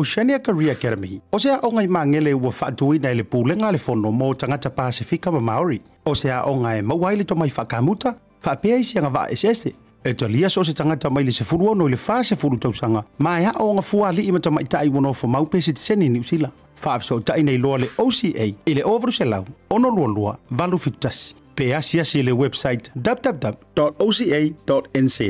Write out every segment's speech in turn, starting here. Oceania Career Academy o se aʻoga i magele ua faatuuina e le pulega le fono mo tagata pasifika ma maori o se aʻoga e maua ai le tomai faakamuta faapea i siaga vaaesese e talia so se tagata mai le sefulu ono i le fasefulu tausaga ma e aʻoga fuali'i ma tamaʻitaʻi ua nofo mau pe seteseni niusila faafesootaʻi nei loa le oca i le ovaluselau onolualua valufitutasi pe asiasi i le website www oca nz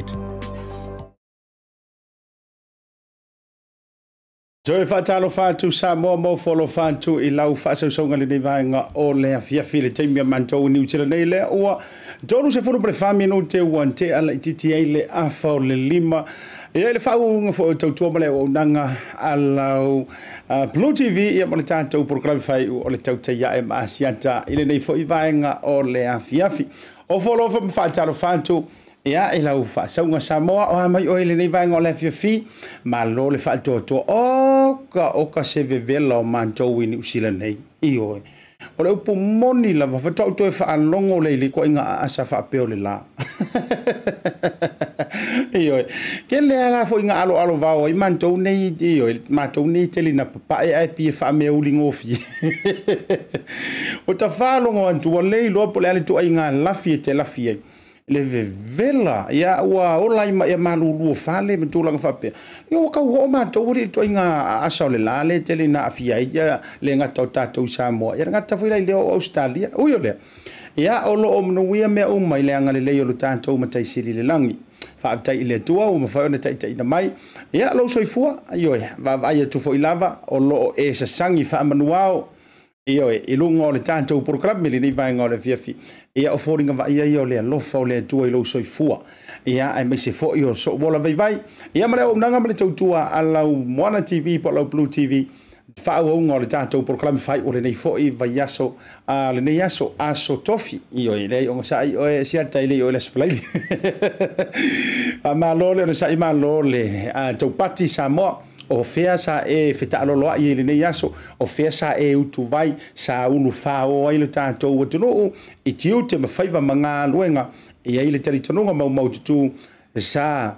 Toe whātalo whātu sa mō mō wholo Ilau i lau whāsausonga le nei vāenga o le awhiawhi le teimi a mantou ni nei lea ua. Tōru se whono pre whāmi no te uan te ala titi ei le awha le lima. E le whāunga fo tau tuama le o nanga a lau Blue TV i le mole tātou programu whai o le tau te iae ma asiata i nei fo i vāenga o le awhiawhi. O Fatalo whātalo whātu. ia e lau faasauga samoa o amai oe lenei vaega o le afiafi malo le faatoatoa oka oka se vevela o matou i niusila nei ioe o le upu moni lava fatoʻutoe faalogo o leilikoaʻiga aasa faapea o le lā ioe kelea la foʻi ga aloalo vao ai matou nei ioe matou nei telina papaʻe ae pia faamea uligofi o tafālogo atua lei loa po le a le tuaʻi ga lafi e te lafi ai le vevela ia ua ola ia malūlū o fale ma tulaga faapea ia ua kauoo matou ali toaiga asa o le lā le tele na afia ai ia le gata o tatou samoa ia le gata foi lai lea o australia ui o lea ia o loo manauia mea uma i le agalelei o lo tatou mataisili le lagi faavitai i le atua ua mafai ona taʻitaʻina mai ya lo soifua ioe vaavaai atu foʻi lava o lo e sasagi faamanuao ia e luga o le tatou program lenei vaega o le afiafi ia o foliga vaia ia o le alofa o le atua i lou soifua ia ae maise foʻi o souola vaivai ia ma le auaunaga ma le tautua lau moana tv po alau blue tv faauauga o le tatou program fai o lenei foʻi vaiaso a lenei aso aso tofi ioe leai oga saʻi oe siatai lei oe e le asofalaili a malo le ona saʻi malo le taupati samoa o fea sa e fetaaloloaʻi ai lenei aso o fea sa e utu vai sa ulu fāo ai le tatou atunuu i tiu te mafaiva magaluega i le talitonuga maumau tutū sa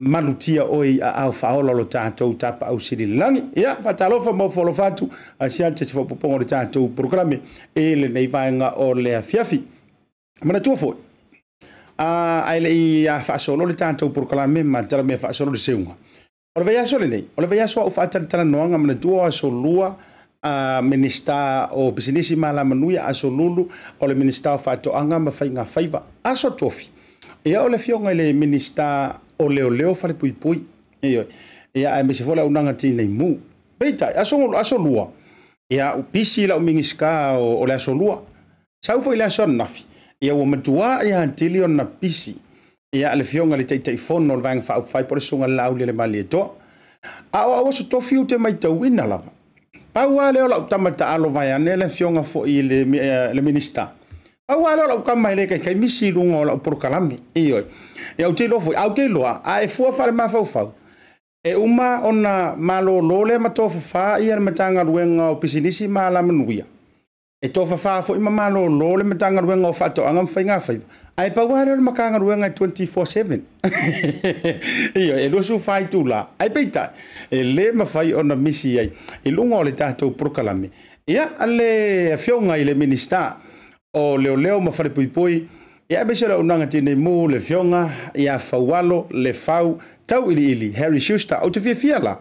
malutia oi a au faola lo tātou tapa au siri langi. Ia, faatalofa mau folo fatu, a sia te se whapopongo le tātou programe, e le nei o le afiafi Mana tua foi. A, ai le i a whaasolo le tātou programe, ma tera me le seunga. O le veiaso lenei, o le veiaso au faatalitalanoaga ma tua o asolua a ah, minista o pisinisi malamanui a asolulu o le minista o faatoʻaga ma faiga faiva aso tofi ia o le fioga i le minista o leoleo falepuipui ia ia ae mese foi le tinei mu peitaʻi asolua ia u pisi lau migisika o le asolua sau foi le aso ananafi ia ua matuā ia atili ona pisi ia le fioga le taʻitaʻifono o le vaega faaufai po le suga lalau lia le malietoa aʻoaʻo so tofi ou te maitauina lava paua lea o laʻu tamataalo vae ane le fioga foʻi eh, le minista paua lea o laʻu kama i le kaikai misi luga o laʻu polokalame ioe ia ou teiloa foi au a e fua faalemafaufau e uma ona malōlō lea matofafā ia le matagaluega o pisinisi malamanuia e to fa fo ima malo lo le matanga ruenga o to anga fainga fa ai pa wa le makanga ruenga 24/7 io e lo su fa tu la ai ta e le mafai ona misi ai e lu o le tatou prokalame ia ale nga ile minista o leo ma mafare pui pui e ia be sera unanga tine mu le fionga ia e walo le fau tau ili ili Harry Schuster o te fia la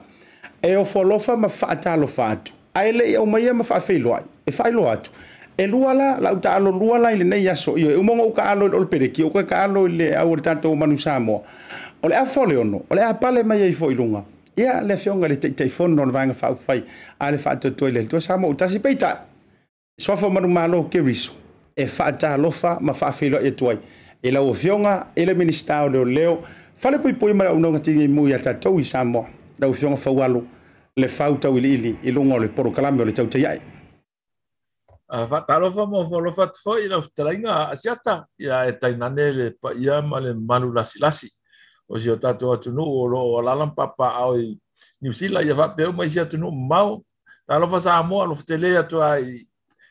e o folofa ma fa lo fa atu ai le o mai ma fa ai e whailo atu. E eh, luala la, uta alo luala ile nei aso io E umongo uka alo ol pereki uka ka alo ile au tanto tato manu samo O le a fole ono, o le a pale mai ei fo ilunga. Ia le fionga le tei fono non vanga fa fai ale fa to toile to samo uta si peita. so Soafo manu malo ke riso. E fa whaata alofa ma fa whaafilo e toi E lau fionga, e le minista ministao leo leo, Fale pui pui mara unonga tingi mu ya tatou i Samoa. Dau fionga fawalo le fauta wili ili ili ilungo le poro o le tau te fa talo fa mo fo lo fa tfo i lo tlainga a siata ya eta inane le pa ya male manu la silasi o si ota to atu no o lo la lam papa ao i New Zealand ya va pe mo si atu no mau talo fa sa mo lo tele ya to ai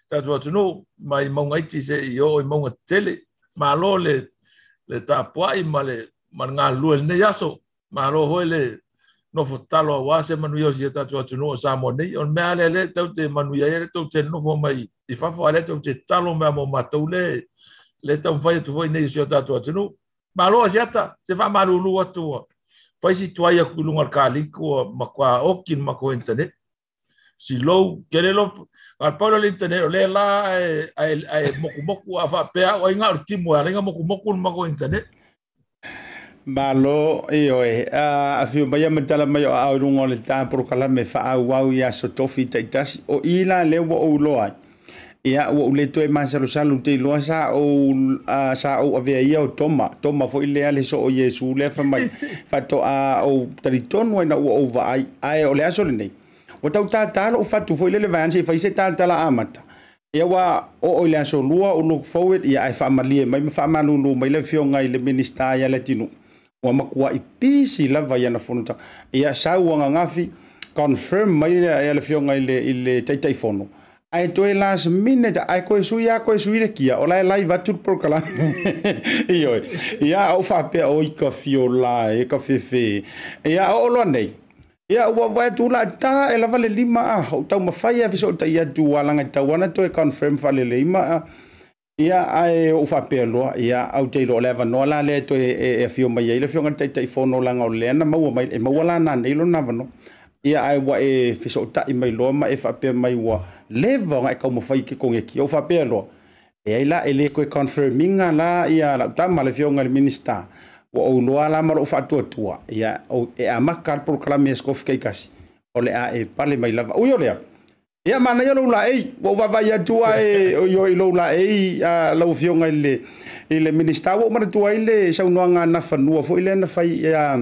ta to atu no mai mo ngai ti se yo i mo ngai tele ma lo le le ta poa i male manga lu el ne yaso ma lo ho le no fo talo wa se manu yo si ta e tuatu no sa mo ni on me ale le tau te manu ya le tau te no fo mai i fa fo ale tau te talo me mo matou le le tau fa tu fo ni si ta tuatu no ma lo si ata te fa ma lu tu fa si tu ai ku lu ngal kali ku ma kwa okin ma ko internet si lo kere lo al paulo le internet le la ai e, ai e, moku ku mo pe a o inga ki mo ari nga moku moku mo ma ko internet malo e eh, oe a fio mai amatala mai o auruga o le taprokalame faaauau iā sotofi taʻitasi o i la le ua ou loa ai ia ua u le toe masalosalu te iloa sa ou sa ou avea ia o toma toma foʻi lea le so o iesu lea famai faatoʻa ou talitonu aina ua ou vaai ae o le aso lenei ua tautatā loʻu fatu foʻi le le vaeana seifai se tatala amata ia ua oo i le aso lua o look forward ia ae faamalie mai ma faamalūlū mai le fiogai le minista ia le atinuu wa makua i pisi lava ia na fonuta ia sau wanga ngafi confirm mai ia ia le fionga ile ile taitai fono ai to e last minute ai ko su ia ko su ile kia ola e live atur por kala io ia au fa pe o i ka fio la e ka fe fe ia o lo nei ia wa va tu la ta e la vale lima a ho tau mafai a viso ta ia tu wala nga tau na to e confirm vale lima a ia ae o'u faapealoa ia au te ilo le avanoa la le toe e afio e, e mai ai le fioga taʻitaʻifonolaga o lea na maua mai e maua lana nei lona avanoa ia ae ua e fesootaʻi mai loa ma e faapea mai ua le vaoga e kaumafai ke kogeki au faapea e ai la e lē koe confirminga la ia laʻutama le fioga le minista ua ouloa la ma loʻu faatuatua ia e amaka le porokalame e kaikasi o le a e pale mai lava ui o le apa ia mana ia lou laei ua uvaavaiatua e ioi lou laei a lau fioga i le i le minista ua umanatua ai le saunoaga na fanua foʻi lea na fai ia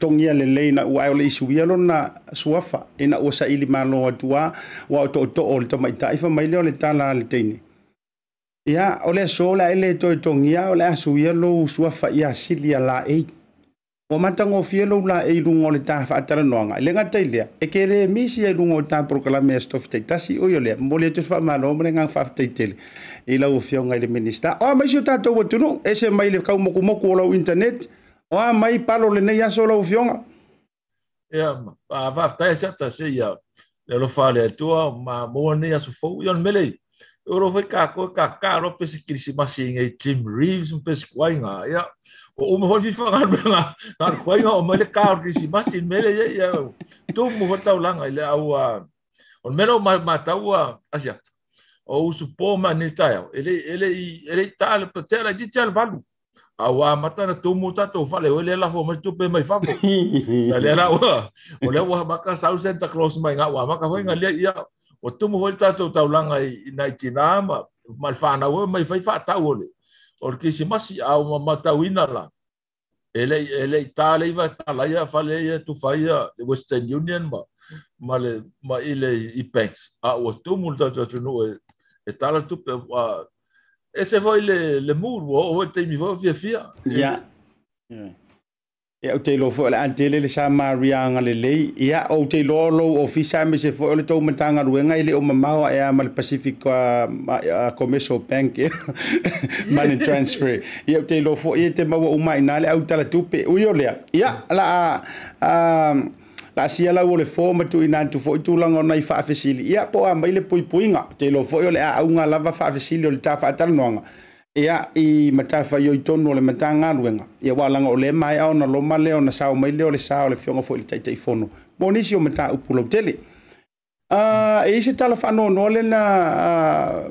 togia lelei na ua ae o le isuia lona suafa ina ua saʻili malo atuā ua o toʻotoʻo o le tamaitaʻi famai lea o le tala le teine ia o le aso o le ae le toetogia o le a suia lou suafa ia sili a laʻei o matango fielo la e lungo le ta fatala noanga le nga tailea e ke le misi e lungo ta proklame e stof te tasi o yo le mo le tfa ma lo mre nga fa te tele e la o le minister o mai so ta to wo tunu e se mai le ka mo ko internet o mai palo le ne ya so lo fio nga a va ta se ta se ya le lo fa le to ma mo ne ya fou fo yo mele e o lo foi ka ko ka ka ro pe se krisima singa e Jim Reeves um pe se ya o o mo fi fanga na na koi no mo le ka ri si ma si mele ye ye to mo ho ta ulanga ile au a o mero ma ma ta u a sia o su po ma ni ta ya ele ele i ele ta le patela di tel balu a wa mata na to mo ta to fa le ole la fo ma tu pe mai fa ko ta le ra wa o le wa ma ka sa u senta cross ma nga wa ma ka ho nga le ya o tu mo ho ta to ta ulanga i na i tina ma mal fa na wo mai fa fa ta ole o ke se masi a o mata wina la ele ele ta le va ta la ya fa le ya tu fa ya le western union ma ma le ma ile i banks a o tu mul ta ta tu no e, e ta la tu pe wa e se voi le le mur o o e te mi vo fia fia ya yeah. yeah ya e o teilo fo le antele le sama rianga le le ya o teilo lo ofisa me se fo e le to mtanga ru nga ile o mama wa ya mal pacific a commercial bank e, money transfer ya o teilo fo ye te mawa uma ina le au tala tupe u yo le ya la a la sia la wole fo ma tu ina tu fo tu la ngona i fa fasili ya po a mai le pui pui nga teilo fo yo le a unga lava fa fasili o le ta fa tal no nga ia i matafa yo i tonu le matanga ruenga. Ia wala nga ole mai au na loma leo na sao mai leo le sao le fionga fo ili taita i fono. Mo nisi o mata upulo tele. E isi tala whano no le na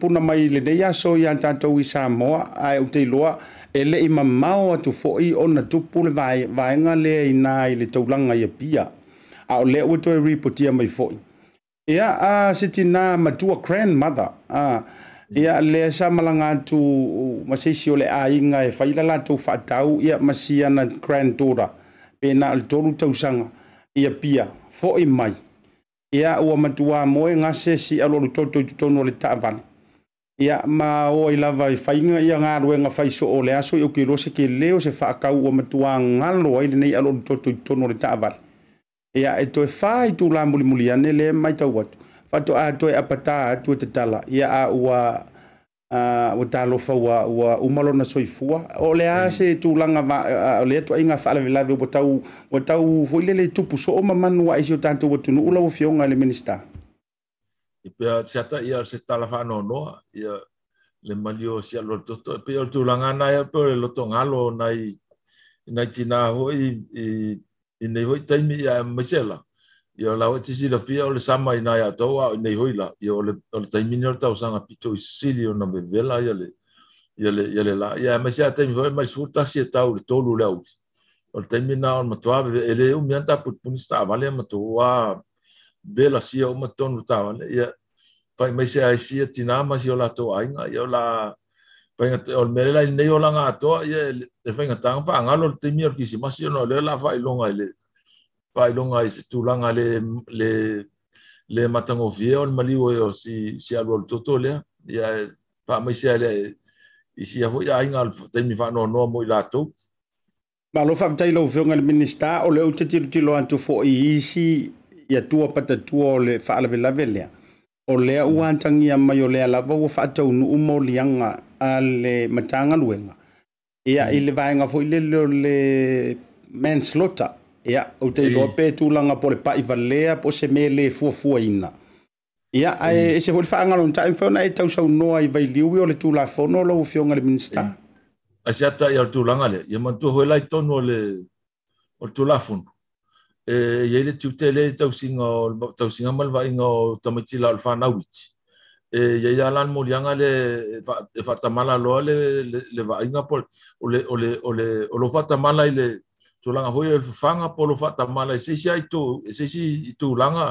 puna mai le ya so ya antato i Samoa a e utei loa e le i mamau atu fo i o na vai le vaenga le i na le taulanga i ia pia. A o le uetoe ripotia mai fo i. Ia a siti na matua grandmother. Ia a ia lea sa malaga atu masaisi o le aiga e faila latou faatau ia masi ana grand dauter pena o le tolu tausaga ia pia foʻi mai ia ua matuā moe gase siʻalo le toutou totonu o le taavale ia ma oa i lava i faiga ia galuega faiso o le aso i o kilose kelē o se faakau ua matuā galo ai lenei alo le toutou totonu o le taavale ia e toe fā i tulamulimuli ane lē mai tau atu pato ya hmm. a a apata atu te tala ia a ua uh, ua talofa ua, ua umalona soifua o le a se a o le atuaiga faalavelave ua tau ua tau ile le tupu so o mamanu aʻi si o tunu ula laua fioga le minista e pea se ata ia se tala no ia le mali o lo toto e o tu langa na ia e pe o le lotogalo nai nai tinā hoʻi i nei hoʻi taimi ia mesela Ia la wati e si la fia o le sama i nai atoa o nei hoila. Ia o le taimini o le tau sanga pito i sili o na bevela ia le. Ia le, ia le la. Ia e maisi a taimini hoi maisi hurta si e tau le tolu le au. O le taimini na o le matua bebe. E le e umianta putpuni sta avale matua bela si e o matonu tau. Ia fai maisi a isi e tinama si o la toa inga. Ia o la... Fai ngat, o le merela i nei o langa atoa. Ia e fai e ngatanga fai angalo le taimini o le kisi. Masi o no le la fai longa i le. Ia pailonga i se tulaga le le le matagofia o le maliu o si si alualu toto lea ia faamaisea e, lea e, i sia foʻi aiga o le taimi faanoanoa mo i latou malo faavatai lou feoga le minista o le ou tatilotilo atu foʻi isi ia tua patatua o le faalavelave lea o lea mm. ua atagia mai o lea lava ua faataunuu moliaga a le matagaluega ia mm. i le vaega foʻi lele o le manslota ya o te iloa pe pole pa le paivalea po se mea lē ina ya ae mm. e se foi le faagalo na taʻi fai ona e tausaunoa i vailiui o le tulafono lou fioga le minista ase ata ia ya le tulaga le ia matua ho lai tonu o le o le tulafono e iai le tiutele tausiga o le tausiga ma le vaaiga o tamaitila o le fanauiti e ya a lana moliaga le e, e mala lo le le vaaiga po o le o le o le o lou faatamala i le tu langa hoi e fanga polo fata mala e sisi ai tu, e sisi i tu langa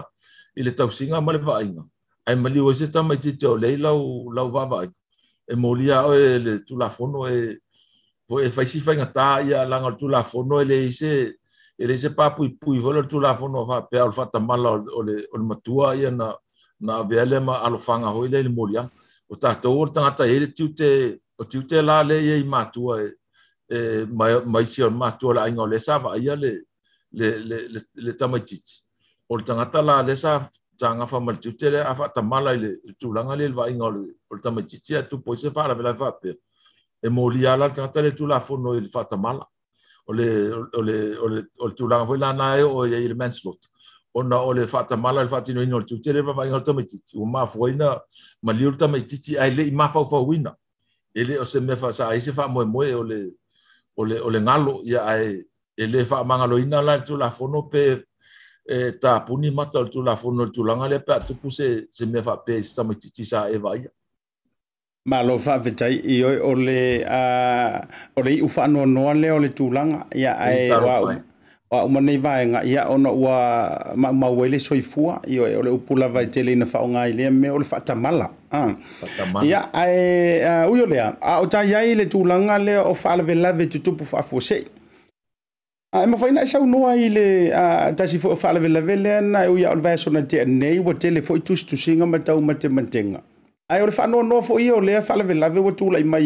i le tau singa male wha inga. Ai mali o se tamai te teo lei lau, wawa ai. E moli a oe le tu la fono e po e faisi fai ngata i langa tu la fono e le e, e ise e le ise e pa pui pui vola tu la fono fa pe al fata mala o le, o matua ia na na vele ma alo fanga hoi le le moli a. O tato o tangata e le tiute o tiute la le i matua e e mai mai sio ma tu la ingo le sa vai le le le le, le tamatit o le tangata la le sa tanga fa mal tutele a fa tamala le tu la ngale le vai ingo le o le tamatit ya tu poise fa la vela pe e mo li ala tangata le tu la fo no le fa tamala o le o le o le o le tu la vai la na e o ye le menslot o na o le fa tamala le fa tino ino le tutele va vai ingo le tamatit o ma fo ina ma li o le tamatit ai le ma fa fa wina ele o se me fa sa ai se fa mo mo e o le, le, le, le, le, le, le, le ole ole ngalo ya ai ele fa mangalo ina la tu la fono pe e ta puni mata tu la fono tu la ngale pe tu puse se me fa pe sta mo titi sa e vai ma lo fa vetai i ole a ole u fa no no ole tu langa ya ai wa a ah, uma nei vai nga ia ona ua ma ma wele soifua io e ole upula vai tele ina fa nga ile me ole fa tamala ah ia ai e, uyo le a o tai ai le tulanga le o fa le lave tu tupu fa fo se a e ma fa ina e sa no ai le a tasi fo fa le lave le na u ia ole vai sona te nei wa tele fo tu tu singa ma tau mate mantenga ai ole fa no no fo io le fa le lave wa tu lai mai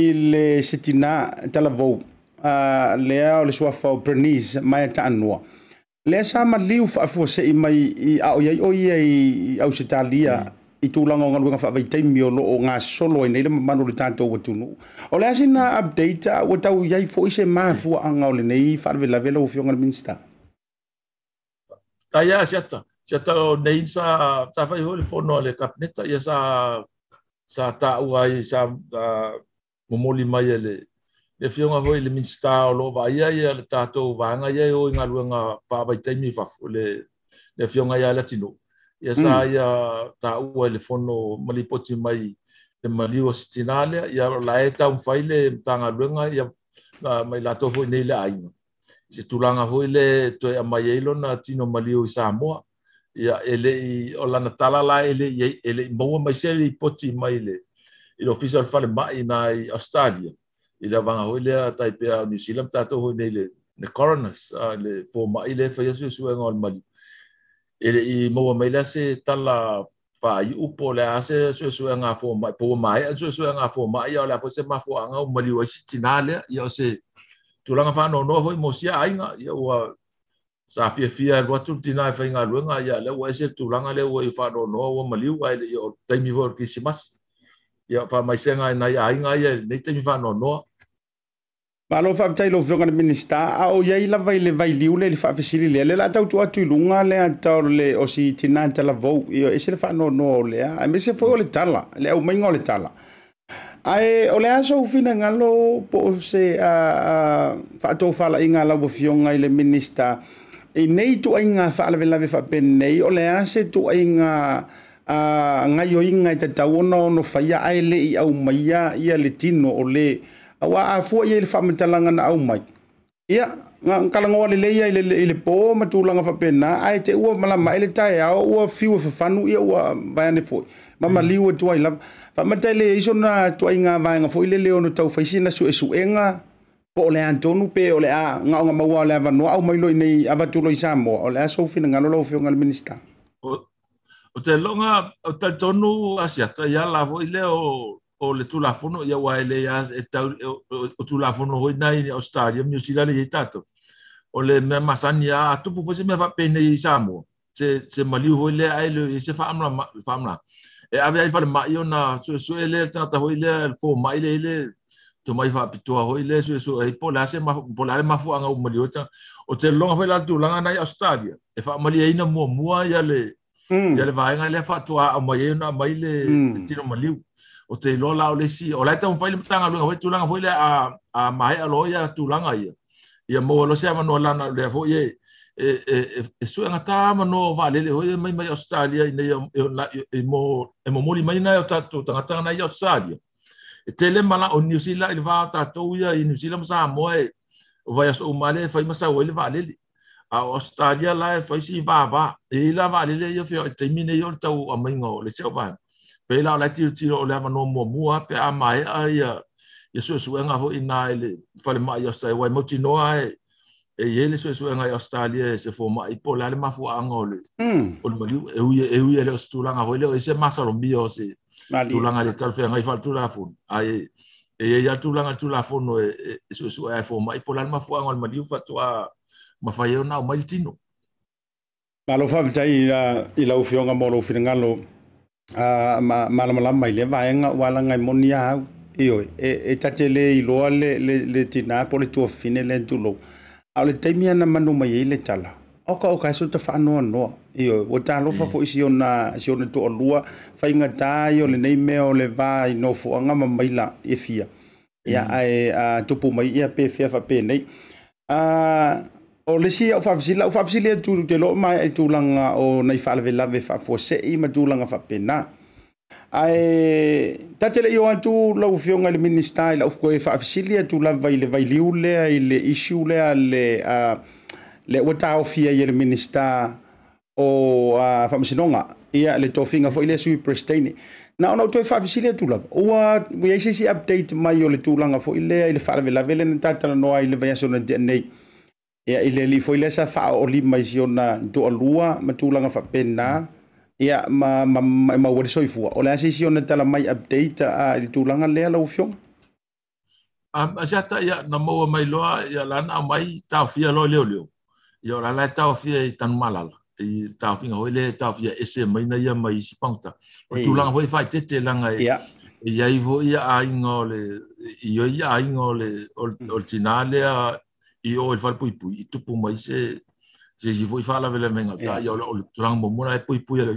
ile setina talavou uh, lea o le sua o Bernice mai ta anua. Lea sa fa fo se i mai i ao iai o yai i au se lia mm. i tūlanga o ngalunga whawai o lo o ngā solo i e neile manu le tātou wa tūnu. O lea sina update a wa tau iai fo i se māfua anga o le nei whaarvela vela o fionga minister. minsta. Taia siata. Siata o nei sa sa fai ho le fono le kapneta ia sa sa tā uai sa momoli mai e le le fionga hoi le minsta o lo va ia ia le tato va nga ia o inga luenga pa vai taimi va le le fionga ia la tino ia sa hmm. ia ta u le fono mali poti mai le mali o stinale ia la eta un faile tanga luenga ia la mai la tofo nei le ai se tulanga hoi le to ia mai lo na tino mali o sa mo ia ele i o la natala la ele ele mo mai se i poti mai le il official fale mai nai australia i la vanga hoi lea tai pia o New Zealand tato hoi nei le ne coroners a le fō mai le fai asu su e ngol mali. E le i moua mai lea se tala fai upo le ase su e su e ngā fō mai, pō mai an su e su e ngā fō mai au lea fose ma fō anga o mali o isi tina lea i au se tulanga wha no noa hoi mo sia ai ngā i au a sa fia fia e watu tina e fai ngā luenga i a lea wa ese tulanga lea ua i wha no noa o mali ua i e le i o taimi vore kisimasi ya fa mai senga e na ya inga ya ne te mi fa no no ma lo fa vitai lo vlogan minister a o ya ila vai le vai liu le fa fisili le le la tau tu atu lunga le a le o si tina e ta la vo yo e se fa no no le a me se foi o le tala le o mai le tala ai e, o le aso fina ngalo po se a fa to fa la inga la bo fionga ile minister e nei tu inga fa la vela ve fa pen nei o le aso tu inga a à, ngai o inga te tau ono no whaia ai le i au mai ia ia le tino o le awa a fua ia i le whamatalanga na au mai ia nga kalangoa le leia i le, le, le pō matulanga whapena ai te à, à, ua malama i le tae au ua fiu e whanu ia ua vaiane fōi mama liu e tuai lava whamatai le iso na tuai ngā vaenga fōi le leo no tau whaisina su e su enga po ole antonu pe ole a nga nga maua ole avanoa au mailo i nei avatuloi Samoa ole a sofina ngalo lau fio ngal minister O te longa, o te tonu asia, ta ia la voi leo o le tu la fono, ia wae le ia e tau, o tu la fono hoi nai ni Australia, New Zealand i tato. O le mea masani a atupu fose mea whapene i Samo, se, se maliu hoi lea ai leo i e se whaamra, whaamra. E ave ai whare mai o na sue sue lea, tata hoi lea, fō mai lea lea, to mai fa pitoa hoi le so so ai pola se ma pola le mafu anga o mali o te longa fa la tu langa nai australia e fa mali ai e na mo mua ya le ya mm. le vai ngai le fa tua a mai e na mai mm. le tino maliu o te lo la le si o lai tau fai le tanga lu ngai tu langa foi le a a mai a lo ya tu langa ia ia mo lo se ma no lana le fo ye e e e, e su nga ta ma no va le le hoye mai mai australia i nei e mo e mo e mori e mai na o tatu tanga tanga na i australia e te le mala o new zealand i va tatu ia i new zealand sa mo e o vai so o male fai ma sa o le va le le a Australia eh, la e fai si va e la va le le fio te mine yo ta u amingo le se va pe la la ti ti le ma no mo mu pe a mai a ia ye su su nga ho ina le fa le mai yo sai wai mo ti no ai e ye le su su nga Australia se fo mai po la le ma a ango le o le maliu e u e u le stula la nga le se ma sa lo bio se tu nga le tal fe nga i fa tu la fu ai e ya tu la nga tu la fo no e su su ai fo mai po la ma fu ango le fa tua ma fai ona o mai tino ma lo fa vitai ila ila u fionga mo lo a ah, ma ma mai le vaenga wala ngai monia au Iyo, e e tatele i loa le le le tina po le tua fine le tulo Au le taimi ana manu mai e le tala Oka oka o ka so te noa Iyo, o ta fa fo isi ona si ona to lua nga tai o le nei mea o le vai no fo mai mamaila e fia ia mm. ai a tupu mai ia pe fia fa pe nei a ah, o lesi au faafasila au faafasila tu te lo mai ai tulaga o nai faalavelave faafuaseʻi ma tulaga faapena ae tateleʻi o atu lau fioga i le minista i laufuko e faafasili atu lava i le vailiu lea i le isiu lea le uh, le ua taofia ia le minista o uh, faamasinoga ia le tofiga foʻi lea sui prestaine na ona utoe faafisili atu lava ua ia i seisi update mai o le tulaga foʻi lea i le faalavelave lena tatalanoa ai le vaiaso na deanei ia i le alii foi lea sa faaoolima i siona toʻalua ma tulaga faapena ia ma maua le soifua o le a se isiona tala mai update a i le tulaga lea lau fioga asia ta ia na maua mai loa ia lana a mai taofia loa leoleo ia o lala e taofia i tanumalala i taofiga hoi le taofia ese maina ia mai isi paguta o tulaga hoi faitete laga e- e iai foi ia aiga o le ioi ia aiga o le tinā lea i o fa pui pui i tupu mai se se si foi fala vela menga ta yo lo trang mo mo e pui pui le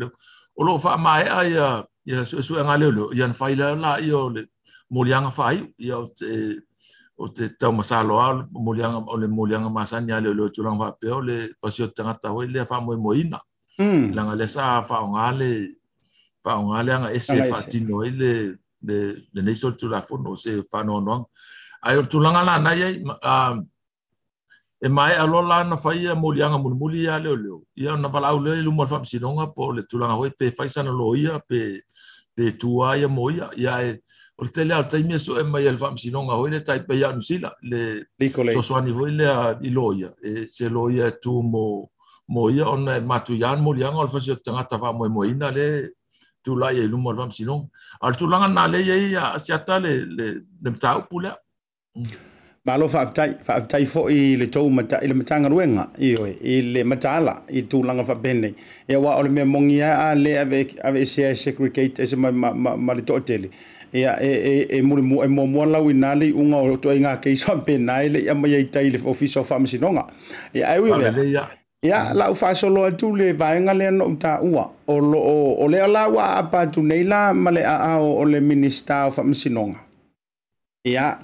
o lo fa e mai ai a ya so so nga le lo yan fa ila la yo le mo li nga fa ai yo te o te tau masalo al mo li o le mo li nga masan ya le lo trang va pe o le pasio tanga ta le fa mo mo ina la hmm. nga le sa fa nga le fa nga le nga ese fa tino le le le nei so tu la fo no se fa no no ai o tu la nga na ya e mai alo la na faia mo lianga mo muli ya leo leo ia na bala au leo lu mo fa psinonga po le tulanga hoi pe faisa na loia pe pe tua ia mo ia ia e o te le alta imia so e mai al fa psinonga hoi le tai pe ia nusila le so so ani hoi le a i loia e se loia e tu mo mo ia on e matu ian mo lianga alfa si o tangata fa mo e mo ina le tu e la e ia lu mo fa psinonga al tulanga na le ia ia asiata le le le mtau pulea mm malo fa tai fa tai fo i le tou mata i le mata ngaruenga i o i le mata ala i tu langa fa bene e wa ole me mongia a le ave ave se segregate e se ma ma ma, ma le totele e e e, e muri mu e mo mo la wi nali u nga o to inga ke so pe nai le ya mai tai le office of pharmacy no nga e ai wi le ya la u fa so lo tu le va nga le no ta u a o lo o, o le ala wa pa tu nei la ma le a, a o, o le minister of pharmacy no nga ia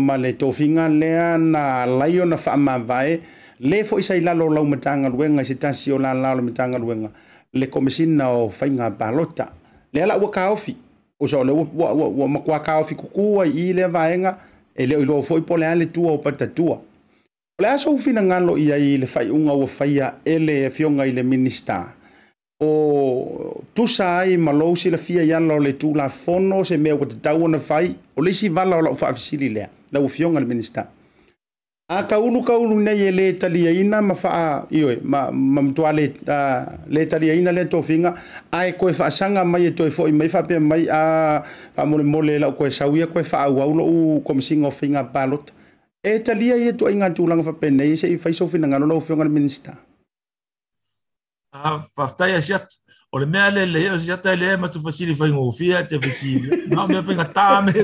ma le tofiga lea na lai ona faamavae le foʻi sai lalo lau matagaluega i se tasi o lala o le matagaluega le komasina o faiga palota le ala ua kaofi o so le ua, makuā kaofi kukū ai i le vaega e leo i loa foʻi po le a le tua o patatua o le a soufinagalo finagalo i ai i le faiʻuga ua faia ele le afioga i le minista o tusa ai ma lou silafia i ala o le tulafono se mea ua tatau ona fai o le isi vala o lau faafesili lea laua fioga le minista a kaulukaulu nei e lē taliaina ma faa ioe ma, ma matuā le, uh, le taliaina le tofiga ae koe faasaga mai e toe foʻi mai faapea mai a faamolemole lau koe sauia koe faaauau loʻu komasiga o faiga palota e talia ia tuaiga tulaga faapenei seʻi faisoufinagalo lau fioga le minista a faftai a siat o le mea le le o siat le ma tu fasili fai ngō fia te fasili nā mea pinga tā me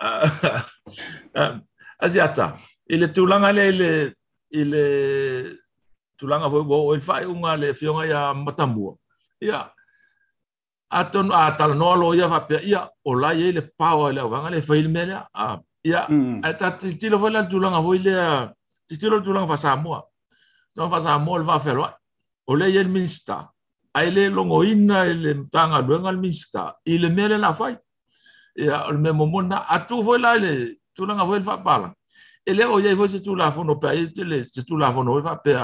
a um, siat a le tūlanga le le i le tūlanga fai wō o i fai unga le fionga ia matamua ia a tonu a tala noa lo ia fapea ia o lai e le pāo e le au le fai mm. le mea le a ia a ta titilo fai le tūlanga fai le titilo tūlanga fai samua Să fa sa mol va loi O le el minsta. Ai le longo ina ele ntanga duenga al minsta. le mele la fai. Ya o me momona atu foi la le Tu langa foi fa pala. Ele o ye foi se tu la fono pe ele se tu la fono fa pe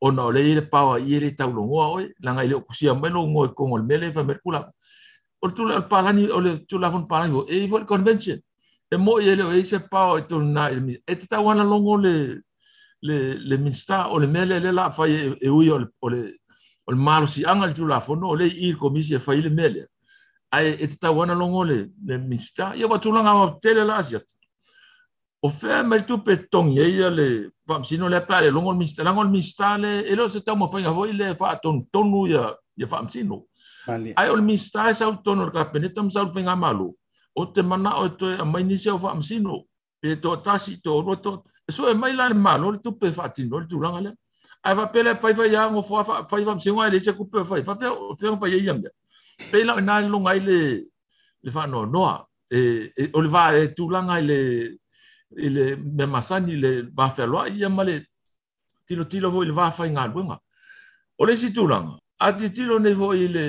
ona o le ile pawa ile taulongoa oi langa ile okusia melo ngoi kongo le mele fa mercula o tu la palani o le tu la fon palani e fo convention e mo ile o ise pawa to na e te este wana longo le le le o le mele le la fa e, e o le le si angal tu la o le ir comisi e fa le mele ai esta tawana longole, longo le le minsta yo ba a tele la asiat o fe tu peton ye le pa le pare longo le longo le le e se ta fa un le fa ton tonu ya ya fa no ai o le minsta sa ton or kapeneta o a malo o te mana o to so e mai la ma lo tu pe fa ti no tu langa le ai va pele pa fa yango fo fa fa va se ngai le se ku pe fa fa fa fa fa ye yang pe la na lo ngai le le fa no no e o le va e tu langa le le me masani le va fa lo ye ma le ti lo ti lo vo le va fa ngal bu ma o le si tu langa a ti ti lo ne vo le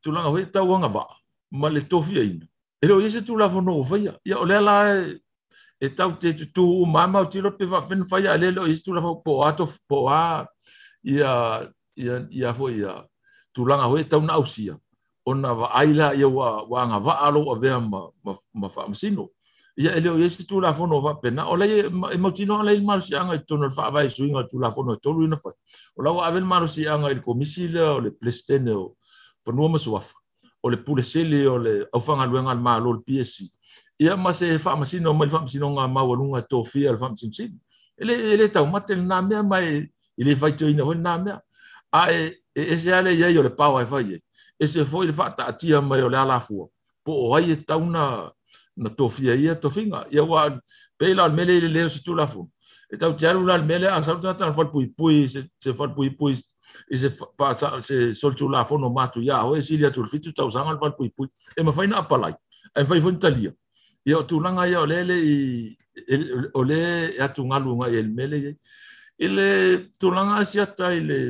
tu langa ho ta wanga va ma le tofia ina e lo ye se tu la vo no vo ya ya o le la eh, e tau te tu tu ma ma ti lo pe fa fin fa ya le lo istu la po ato po a ya ya ya fo ya tu langa ho tau na ausia ona va aila ya wa wa nga va alo a ve ma ma fa ma sino ya e e e le lo istu la fo no va pe na ole e ma ti no le mar si anga tu no fa va isu nga tu la fo no to lu na fa ola wa ave mar si anga il komisi le le plesteno fo no ma so wa ole pulesele ole au fanga luenga al malo le PSC ia ma se fa ma sino ma fa ma sino nga ma wa lunga to fi al fa ma sino sin ele ele ta ma te na me ma ele fa to ina na me a e, e e se ale ia yo le pa wa fa ye e se fo ile fa ta ti ma yo la la fu po o ai e ta una na to fi ia to finga ia wa pe la me le le se tu e la fu e ta ti ala me le a sa ta ta fa pui pui se se fa pui pui e se fa se sol tu la fu no ma tu ya o e si ia tu fitu ta usan al fa pui pui e ma fa ina apalai e fa fu talia ia o tulaga ia o lele i o lē e atugaluga i elemele iai i le tulaga asiata i le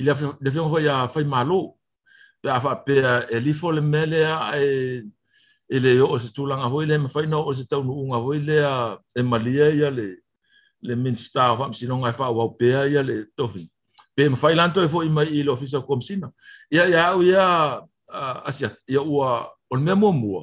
i le afeoga hoi a fai malō pe a faapea e lifo le mele ae i le oo se tulaga hoi le mafai na oo se taunuuga hoi lea e malia ia le le minista o faamasinoga e faauau pea ia le tofi pe mafai lanto e foʻi mai i le ofisa komasina ia ia au ia asiata ia ua o le mea muamua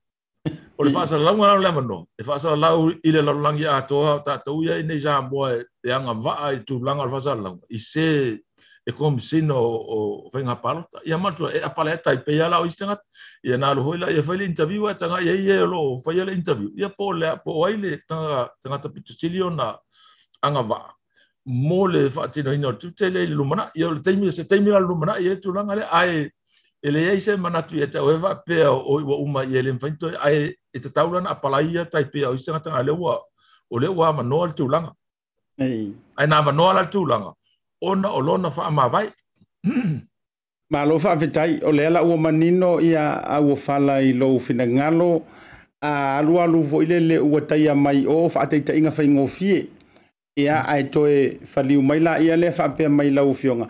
O le fasa lau ngana lema no. Le fasa lau i le lau langi a toa, ta tau ia i neisa mua e anga vaa i tu langa le fasa lau. I se e kom sino o whainga palo. Ia matua e apale e taipe ia lau istanga. Ia nga lu hoila, ia whaile interview e tanga ia ia lo, whaile le interview. Ia po le apo waile tanga tanga tapitu silio na anga vaa. Mo le whaatino hino tutele i lumana. Ia le teimi, se teimi la lumana, ia e tu langa le ae. Ia ele ia se manatu ia tau eva pea o iwa uma i ele mwinto ai e te taulana a palaia tai pea o isanga tanga lewa o lewa manoa le tūlanga. Ai nā manoa le tūlanga. Ona o lona wha ama vai. Ma alo wha avetai o leala ua manino ia a ua whala i lo fina ngalo a alu alu vo ile le ua taia mai o wha ateita inga whaingo fie ia mm. ai toe whaliu maila ia le wha apea mai lau fionga.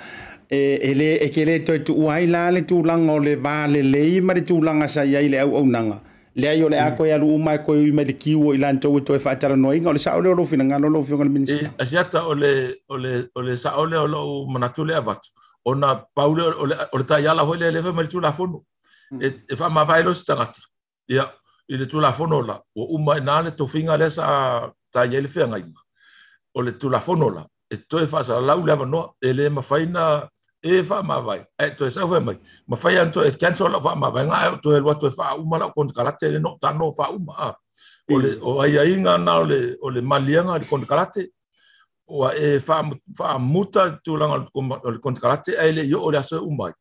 e ele e kele to tu la le tu langa o le va le le tu langa sa ia le au nanga le ai o le ya mm. ko lu mai ko i mari le kiu i fa no inga o le sa lo fina ngalo lo fina minister e sia ta ole le o le o le sa o o lo manatu le avatu ona paule o le o le ta la ho le le ho tu la fono e fa mm. e ma vai lo stangata tu la fono la o na le to finga le sa ta ia le fenga o tu la fono la e toi fa sa lau le avanoa ele ma faina e fa e ma vai e to sa fa mai ma fa yan to e cancel lo fa ma vai nga to e lo to fa u ma lo kon karate no ta no fa u ma o le o ai ai nga na le o le malianga di kon karate o e fa fa muta tu lang o le kon karate e le yo o le so u mai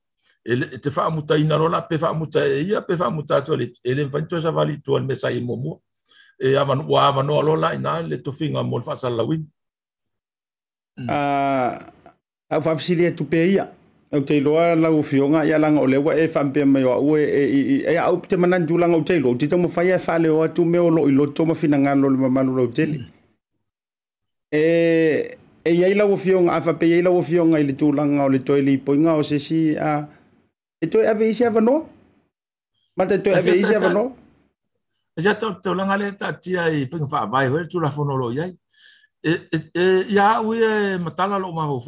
e te fa muta ina lo la pe fa muta e ia pe fa muta to le e le vento sa vali to al mesai mo mo e avan wa avan o lo la ina le to finga mo fa sa la win mm. ah au faafasili e tupe ia au teiloa lau fioga ia laga o le ua e faapea mai o aua e, e, e, e au te manani tulaga ou teilo ti taumafaia e faaleo atu mea o loʻi loto ma finagalo le mamalu lau tele mm. e e iai lau fioga a faapei ai lau fioga i le tulaga o le toe lipoiga o sesi a e toe ave isi avanoa ma te toe ave isi avanoa Aja tau tau langa le ta tia i whinga wha vai hoi tu la whanolo iai. E, e, e, ia ui e matala lo ma hau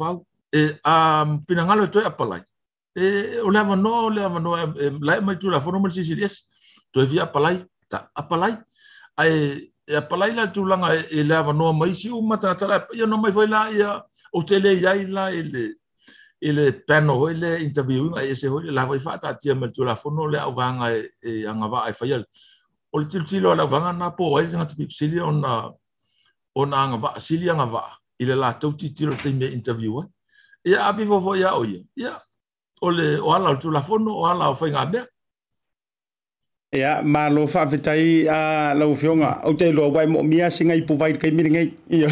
e um pinangalo e to apalai e o lava no o lava no e lai mai tu la fono mo sisi des to e via apalai ta apalai ai e apalai la tu langa e, e lava e, no mai si uma ta ta e no mai foi la ia o tele ia ila ele ele pano ele interview ai ese ho la vai fata ti mo tu la fono le avanga e anga va ai fayal o le tilotilo ala vaga na po ai sega tapipisili ona ona agavaa sili agavaa i le latou titilo taimia interview ai ia api fofo ia o ia. Ia, o le o ala o tula fono, o ala o whainga mea. Ia, ma lo whawhetai a lau fionga, au te lua wai mo mia singa i puwai kai mire ngai. Ia,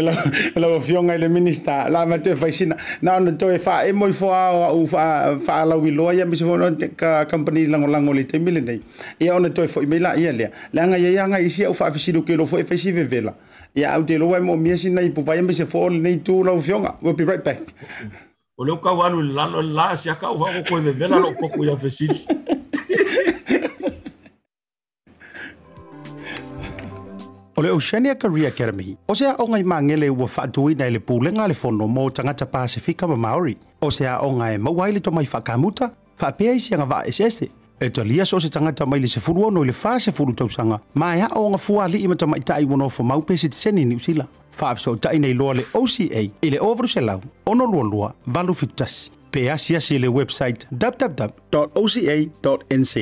lau fionga i le minister, la ma tue whaisina. Na ona tue wha e moi fua o au wha alau i loa ia, misi fono te ka company lango lango le te mile nei. Ia, ona tue fwoi meila ia lea. Leanga ia ia ngai isi au wha afisiru ke lo fwoi e whaisi vevela. Ia, ia au te loa e moomia sinai puvai e ma se fo'o lenei tulaufioga we'll be right back o leo kau alu le lalo le la siaka au faakokoe vevela lo'o koko ia fesili O le Oceania Career Academy, o se aonga i mangele ua whaatuina i le pūlenga le whono mō tangata Pasifika ma Māori. O se aonga e mawai le tomai whakamuta, whapea i sianga wa eseste. e talia so se tangata mai le sefulu ono i le fasefulu tausaga ma e aʻo agafua alii ma tamaʻitaʻi ua nofo mau pese teseni ni usila faafesoʻitaʻi nei loa le oca i le ovaluselau ono lualua valu fitas pe asiasi i le website www.oca.nz oca nz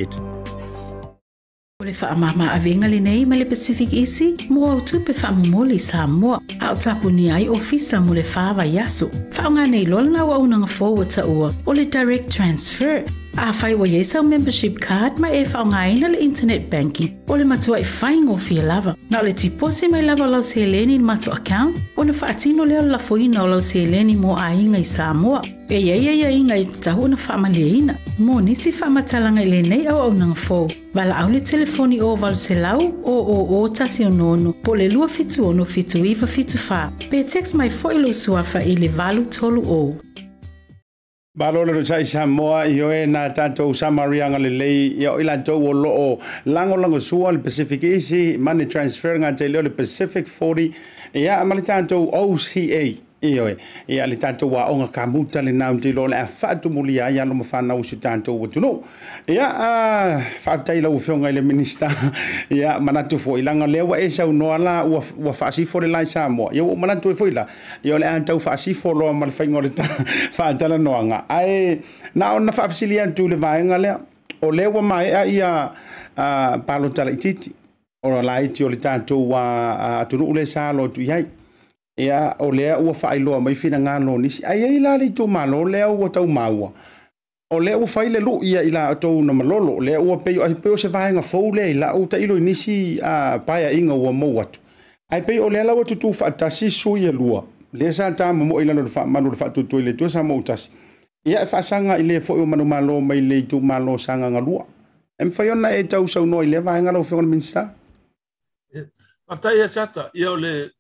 O le whaamama a venga le nei ma le Pacific Easy, mua au tupe whaamomoli sa mua, a o tapu ni ai ofisa mo le whaava yaso. nga nei lola na wa au nanga forward ta ua, o le direct transfer, A whai wa yesa o membership card ma e ngaina le internet banking o le matua e whaingo fia lava. Na le tipose mai lava lau se eleni ni matua account o na atino leo la fuina o lau se eleni mo a inga i Samoa. E ia ia ia inga i tahu na whaamaleina. Mo nisi whaamatalanga i nei au au nang fo. Vala au le telefoni o valu se lau o o o tasi o nono po le lua fitu ono fitu iwa fitu fa. Pe text mai fo ilu suafa i le valu tolu o. balole lo sai sa moa i oe na tatou samaria galelei ia o i latou o loo lagolago sua le pacific easy money transfer gataile o le pacific 40 ia ma le tatou oca ioe ia le tatou aʻoga kamuta lenā mateilo le a faatumulia ai aloma fanau se tatou tunuu ia a faavitai lauafeoga i le minista ia manatu foʻi laga lea ua e saunoa la ua faasifo le lai samoa ia ua manatu e foʻi la ia o le a tau faasifo loa ma le faiga o le faatalanoaga ae na ona faafasili atu le vaega lea o lea ua maeʻa ia palotalaʻitiiti o la iti o le tatou atunuu le sa lo atu i ai ia o lea ua faailoa mai finagalo nisi ai la leitou malo lea ua taumaua o lea ua fai le luʻi ia i la outou na malolo lea ua pei ai pei o se vaega fou lea i laʻu taʻilo nisi a paeaʻiga ua mou atu ai pei o lea laua tutū faatasi sui alua le sa tamamoʻi lalo le faamalu le faatutuai le tua sa mou tasi ia e faasaga i lē foʻi o manumālo mai le itumālo sagagalua e mafai ona e tausaunoa i lea vaega lau fegona minista mafetai e sata ia o le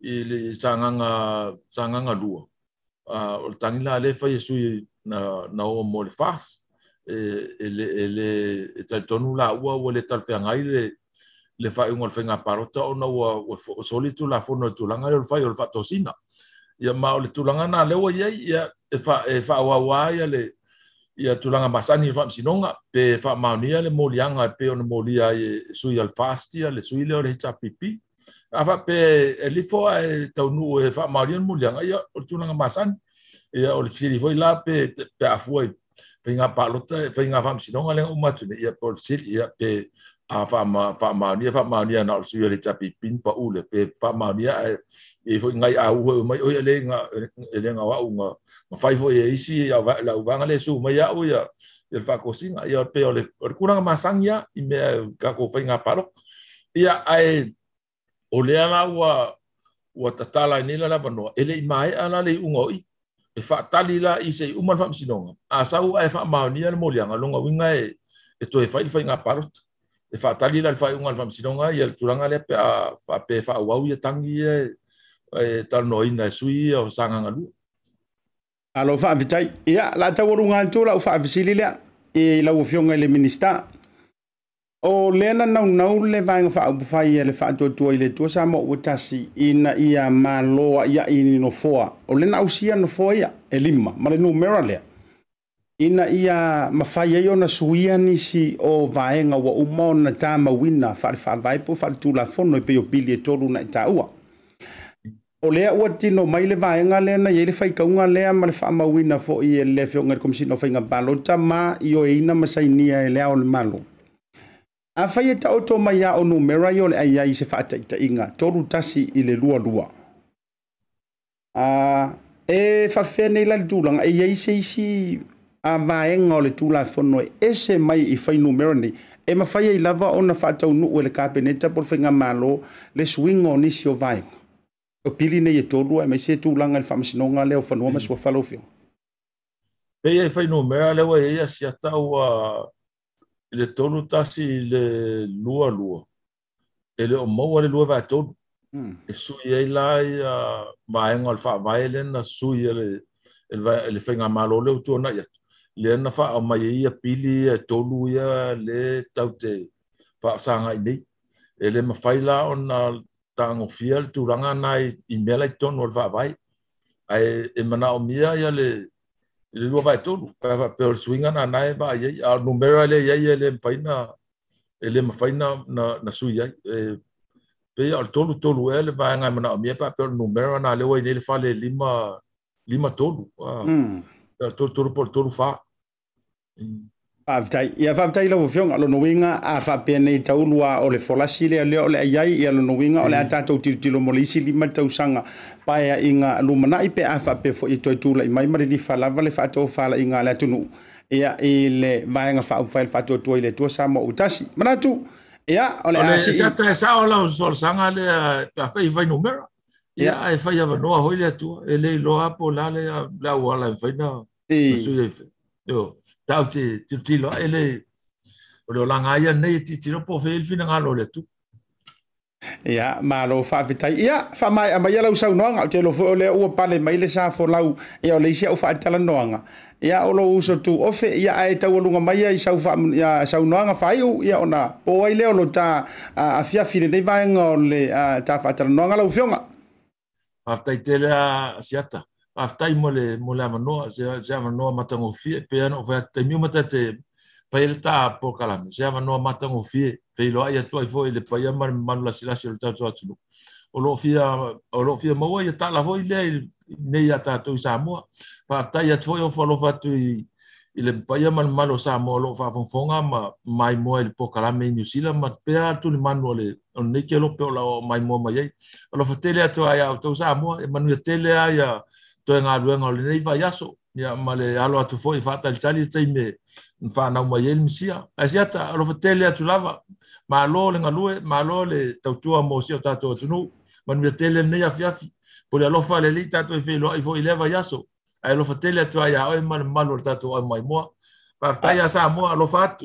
i le sanganga sanganga lua ah, tangila uh, la le fa yesu na na o mo le fas e ele ele e, e, e tonu la ua o le tal fenga i le le fa un ol parota o na o o solitu la fono e tu langa le fa o fa tosina ia ma o le tulanga na le o ia ia e fa e fa wa wa ia le ia tulanga masani fa sinonga pe fa maunia le molianga pe on molia e sui al fastia le sui le o le chapipi afa pe eh, li fo eh, ta nu e fa marion mulian ya tu na masan ya o si li fo la pe pe afu e pinga pa lo te pinga fam si no ngale umat tu ya por si ya pe afa ma fa ma ni fa ma ni na si li tapi pin pa u le pe fa ma ni e fo ngai a u e ma e o ya le nga le nga wa u nga ma fa fo ye isi ya va la u va ngale su ma ya u ya el fa cocina ya pe o le kurang masan ya i me ka ko fa ngapalo ya ai o le ala ua ua tatala i e nila la manoa, ele i mai ala lei ungo i, e wha tali la i se i uman wha misinonga, a sau a e wha mao ni ala nga longa winga e, e to e wha ili wha inga parot, e wha tali la i wha i unga wha misinonga, i ala turanga le pe a wha pe wha wau i a tangi e, e tal no ina e sui e o sanganga lu. Alo wha avitai, ia, la tau orunga antu la u wha avisili lea, e la u fionga le minister, o lea na naunau le vaega faaupufai e le faatuatua i le tua sa mo tasi ina ia māloa iaʻi ni nofoa o lena na ausia nofoa ia e lima ma le numera lea ina ia mafai ai ona suia nisi o vaega ua uma ona tamauina faalefaavae po faaletulafono i peiopili e tolu na e o lea ua tino mai le vaega lea na iai le faikauga lea ma le faamauina foʻi e le feoga i le komisina o faiga balota ma i o eina e lea o le malo afai e taʻoto mai a o numerai o le aiai ai se faataʻitaʻiga tolu tasi i le lualua a e faafea nei la le tulaga e iai se isi avaega o le tulafono e ese mai i fai numera nei e mafai ai lava ona faataunuu e le kapeneta po le faiga malo le suiga o nisi o vaega o pili nei e tolu ae mai se tulaga i le faamasinoga lea o fanua ma mm. suafalaofioga pei ai fai numera leua iai asiata ua le tonu tasi le lua lua. E le o maua le lua vai tonu. Mm. E sui ei lai a maenga al faa vai lena sui ele ele vai ele fenga malo le tu na ia. Le na faa o mai e ia pili e tonu ia le tau te faa sanga ini. E le ma fai la on na tango fia le tu ranga nai i mele tonu al faa vai. Ai e mana o mia ia le le lua vai tolu, pe o suinga na nae va iei, a numera le iei e le mpaina, e le mafaina na, na sui iei, e, pe al tolu tolu e le vai ngai mana o miepa, pe o numera na lewa i nele fale lima, lima tolu, a, mm. pe al tolu tolu pol tolu faa. avatai ia vavatai lau alo nuinga a afa'apea nei tau lua o le folasi le o le aiai ia lona uiga o le mm. a tatou tilotilo mo le isi lima inga paeaʻiga lumanaʻi pe a fa'apea foʻi toe tulaʻi mai ma le lifa lava le fa la inga le tunu ia i e le vaega fai le tu i le atua sa mo outasi ma latu ia o le asitataesa o lau solasaga lea peafai fai numera ia ae fai avanoa hoi le tu e lo a apo la le lauala e faina masui ai e tau te tilo ele o le langa ia nei ti tiro po fel fina nga lo le tu ya ma lo fa vitai ya fa mai ma ia lo sa no nga te lo fo le o pale mai le sa fo lau ia le sia o fa tala no nga ya o lo uso tu ofe ia ai tau lo nga mai sa fa ya sa no nga fa iu ia ona po ai le lo ta a fia fine nei va nga le ta fa tala no nga lo fionga fa vitai te la siata aftai mo le mo le mano se se mano matango fi pe ano va te mi mata te pa il ta po kala se mano matango fi fe lo ai tu ai fo le pa ya mar man la sila sil ta tu atu o lo fi o lo fi mo wa ya ta la vo le ne ya ta tu sa mo pa aftai ya tu o fo lo va tu i le pa ya man malo sa mo lo fa fon fonga ma mai mo il po kala me ni sila ma pe tu le manu le o ne ke lo pe o la mai mo mai ai lo fa tele atu ai au tu sa mo e manu tele ai ya to nga lu nga le nei vai aso ya male alo atu fo i fatal chali tei me fa na uma yel misia asia ta lo fetele atu lava ma lo le nga lu ma lo le tau tua mo si ta to tu nu ma ni tele nei afi afi po le lo fa le li ta to fe lo i fo i le vai aso ai lo fetele atu ya o ma ma lo ta to ai mai mo pa ta ya sa mo lo fa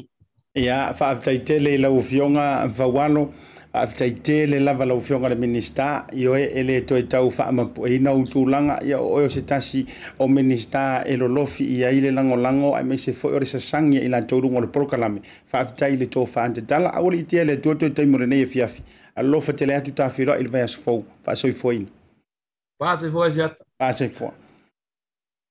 ya fa ta tele lo fionga va wano le lava laufiaga le minister ioe e lē toe tau faamapuʻeina ou tulaga ia o oe o se tasi o minista e lolofi ia ai le lagolago se maise foʻi o le sasagi i latou luga o le polokalame faafitai le tofaantatala aua le itea le atua toe taimo lenei e fiafi alolofa tele atu tafiloaʻi le vaeasofou faasoifoaina faasoifoa siata faasoifoa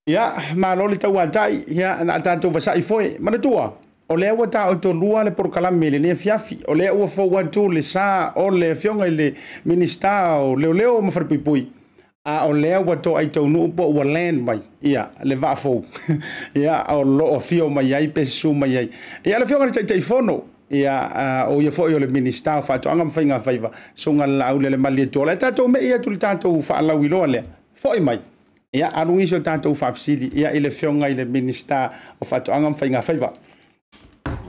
ia malo le tauā taʻi ia na a tatou vasaʻi foe manatua o lea ua taʻoitolua le porokalame i lelei afiafi o lea ua fou atu le sa o le afioga i le minista o leoleo ma falepuipui a o lea ua toʻai taunuu po ua land mai ia le vaafou ia o loo fio mai ai pesu mai ai ia le afioga le taʻitaʻifono ia o ia foʻi o le minista o faatoʻaga ma faiga faiva suga laau le le mali atu e o le tatou meʻi atu le tatou faalau iloa lea foʻi mai ia aluisi o tatou faafesili ia i le fioga i le minista o faatoʻaga ma faiga faiva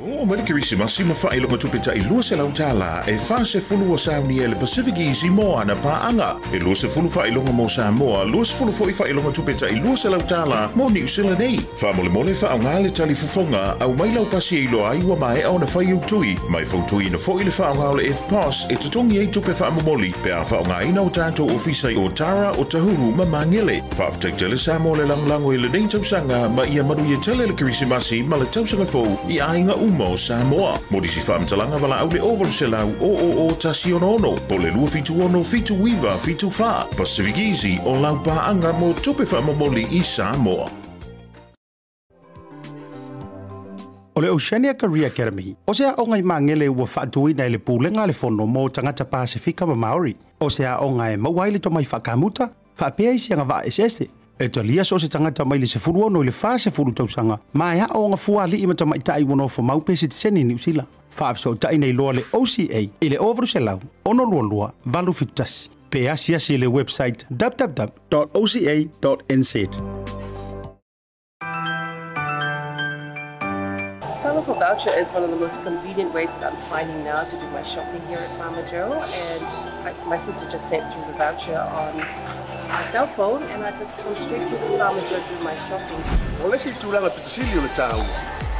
o oh, ma le kerisimasi ma faailoga tupetaʻi lua se lautala e fasefulu e ua e saunia i le pasifiki isi mo ana paaga e lua sefulu faailoga mo samoa lua foʻi faailoga tupetaʻi lua se lautala mo niusila nei faamolemole faaaogā le talifofoga au mai laupasi e iloa ai ua maeʻa ona fai autui mai fautuina foʻi le faaaogā o le fpos e totogi ai tupe faamomoli pe a faaaogāina o tatou ofisa i otara o tahuru ma magele faafetaitele sa mo le lagolago i lenei tausaga ma ia manuia tele le kerisimasi ma le tausaga fou i aiga uma uma o Samoa. Modi si fam talanga wala au le ovol se lau o o o ta si ono ono. Po le lua fitu ono fitu iwa fitu fa. Pacific Easy o lau pa anga mo tupe fa moli i Samoa. O le Oceania Career Academy, o sea o ngai mangele ua fatui nei le pūlenga le fono mo tangata Pasifika ma Maori. O sea o ngai mawai le tomai whakamuta, whapea isi anga wa esese, e talia so se tangata mai le sefulu ono i le fa sefulu sanga ma e aʻo agafua alii ma tamaʻitaʻi ua fo mau pese teseni niusila faafesoʻitaʻi nei loa le oca i le ovaluselau ono lualua valu fitutasi pe asiasi i le website www.oca.nz. oca Telephone voucher is one of the most convenient ways that I'm finding now to do my shopping here at Farmer Joe, and I, my sister just sent through the voucher on my cell phone and I just come straight to the farm and go do my shopping. O le si see pitusili o le tāu.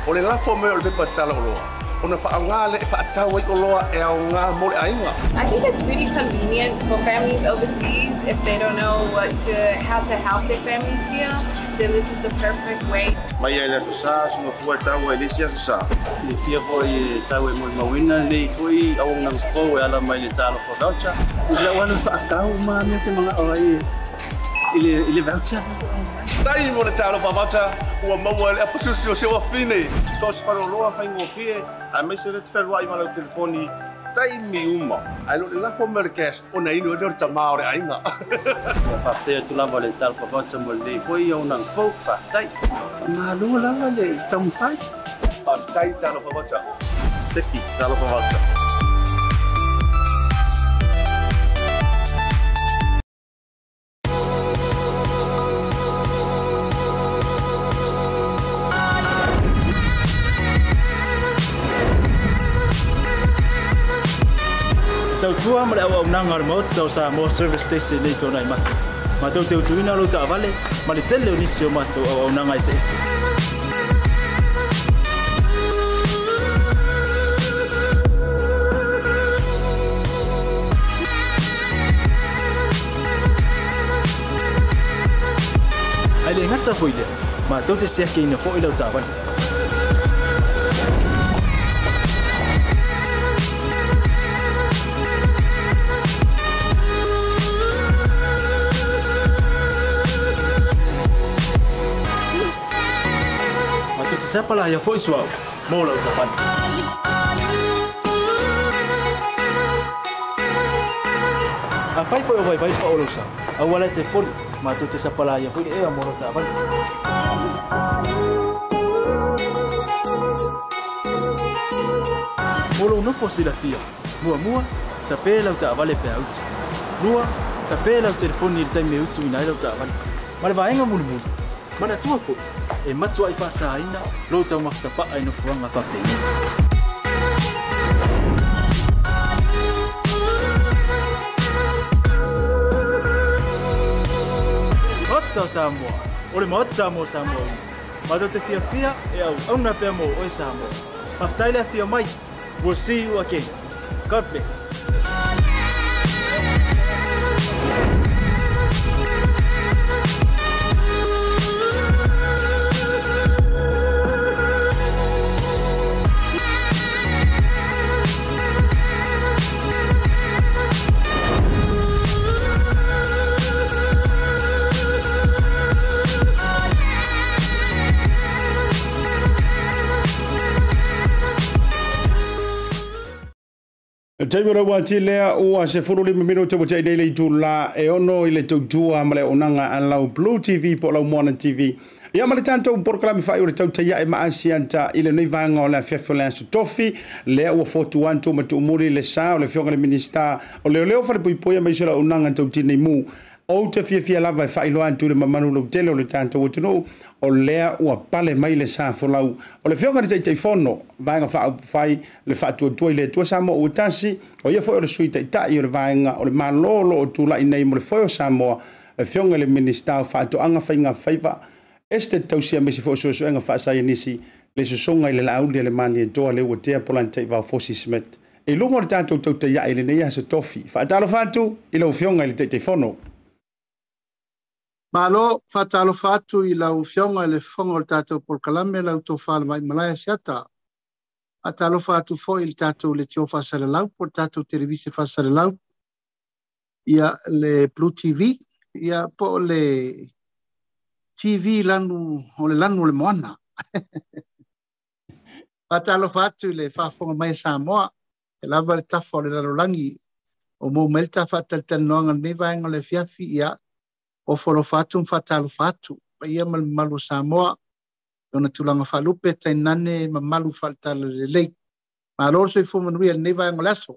O le lafo mea o le pepa tāla o loa. Ona whaangale e whaatau ai o loa e ao ngā mole I think it's really convenient for families overseas if they don't know what to, how to help their families here then this is the perfect way. Μαγιά είναι σωσά, μου φουέ τα αγώ ελίσια σωσά. Λυθία φόη σάουε μου μαουίνα, λέει φόη αγώ να φόε αλλά μαγιά τα άλλο φοδότσα. Ουλα ουάλα φακάου μα μια τε μαγά ωραή. Ile ile voucher. Tai mo na talo pa voucher. Ua mo wa apa sio sio sio fine. Tos paroloa fa ngofie. A me se le tfelwa i malo telefoni tai miuma. Ai lo la fo merkes ona ino dor tama ore ainga. Mo fa te tu la mole tal ko botsa mo le fo yo nan fo fa tau tua ma le au au nanga mo tau sa mo service station nei tōna i mà Ma tau tau tuina lo ta vale, ma mà tele o nisi o matu au au nanga i se ese. Ai le ngata hoi lea, ma tau te seake ina fo i lau ta vale. pala ya foi suau. Mola utapan. A fai foi vai vai pa olusa. A este te pon matu te Zapala ya foi era mola utapan. Molo no la fia. Eh, mua mua tapela utavale pe out. Lua tapela o telefone ni va a utavale. Malvaenga mulumulu. Mala, tua foi. e matua i whasaina rou tau makita paa i no whuanga whape Ota Samoa, ore ma ota mo Samoa ina Mato te fia fia e au auna pia mo oi Samoa Mafitaile a fia mai, we'll see you again God bless Taimu rau wa lea ua se furu le mino tabu te inei e ono i le tautua ma le onanga a lau Blue TV po lau Moana TV. Ia ma le tatou porokalami whai o le tautaiaʻe teia e maasi anta i lenei nei o le afiafo le ansu lea ua fotu atu ma tuumuli le sa o le feoga le minista o leo leo whare puipoia maisera onanga tau tine mu ou te fiafia lava e faailoa atu le mamanu lou tele o le tatou atunuu o lea ua pale mai le sa folau o le feoga le taʻitaʻifono vaega faaupufai le faatuatua i le atua sa ua tasi o ia foʻi o le sui taʻitaʻi o le vaega o le mālō loo tulaʻi nei mo le foe o samoa le feoga le minista o faatoʻaga faiga faiva ese te tausia mesi foʻi suesuega faasaia nisi le sosoga i le laaulia le maniatoa e le ua tea polana taʻivaofosi smet i luga o le tatou tautaiaʻi lenei aso tofi faatalofa atu i lau feoga i le taʻitaifono Ma Malo fatalo fatu il lau fionga e le fonga o le tātou polkalame lau tō whāle mai malaya siata. A talo fatu fo il tātou le tio whasare lau, por televisi televise whasare lau. Ia le Blue TV, ia po le TV lanu, o le lanu le moana. A talo fatu le whāfonga mai Samoa, e lava le tafa o le lalolangi, o mō melta whātal tanoanga nei vaenga le fiafi ia o folofatum fatalufatu paia ma le mamalu samoa ona tulaga faalupe tainane mamalu faaletalelelei malo le soifua manui a lenei vaega o le aso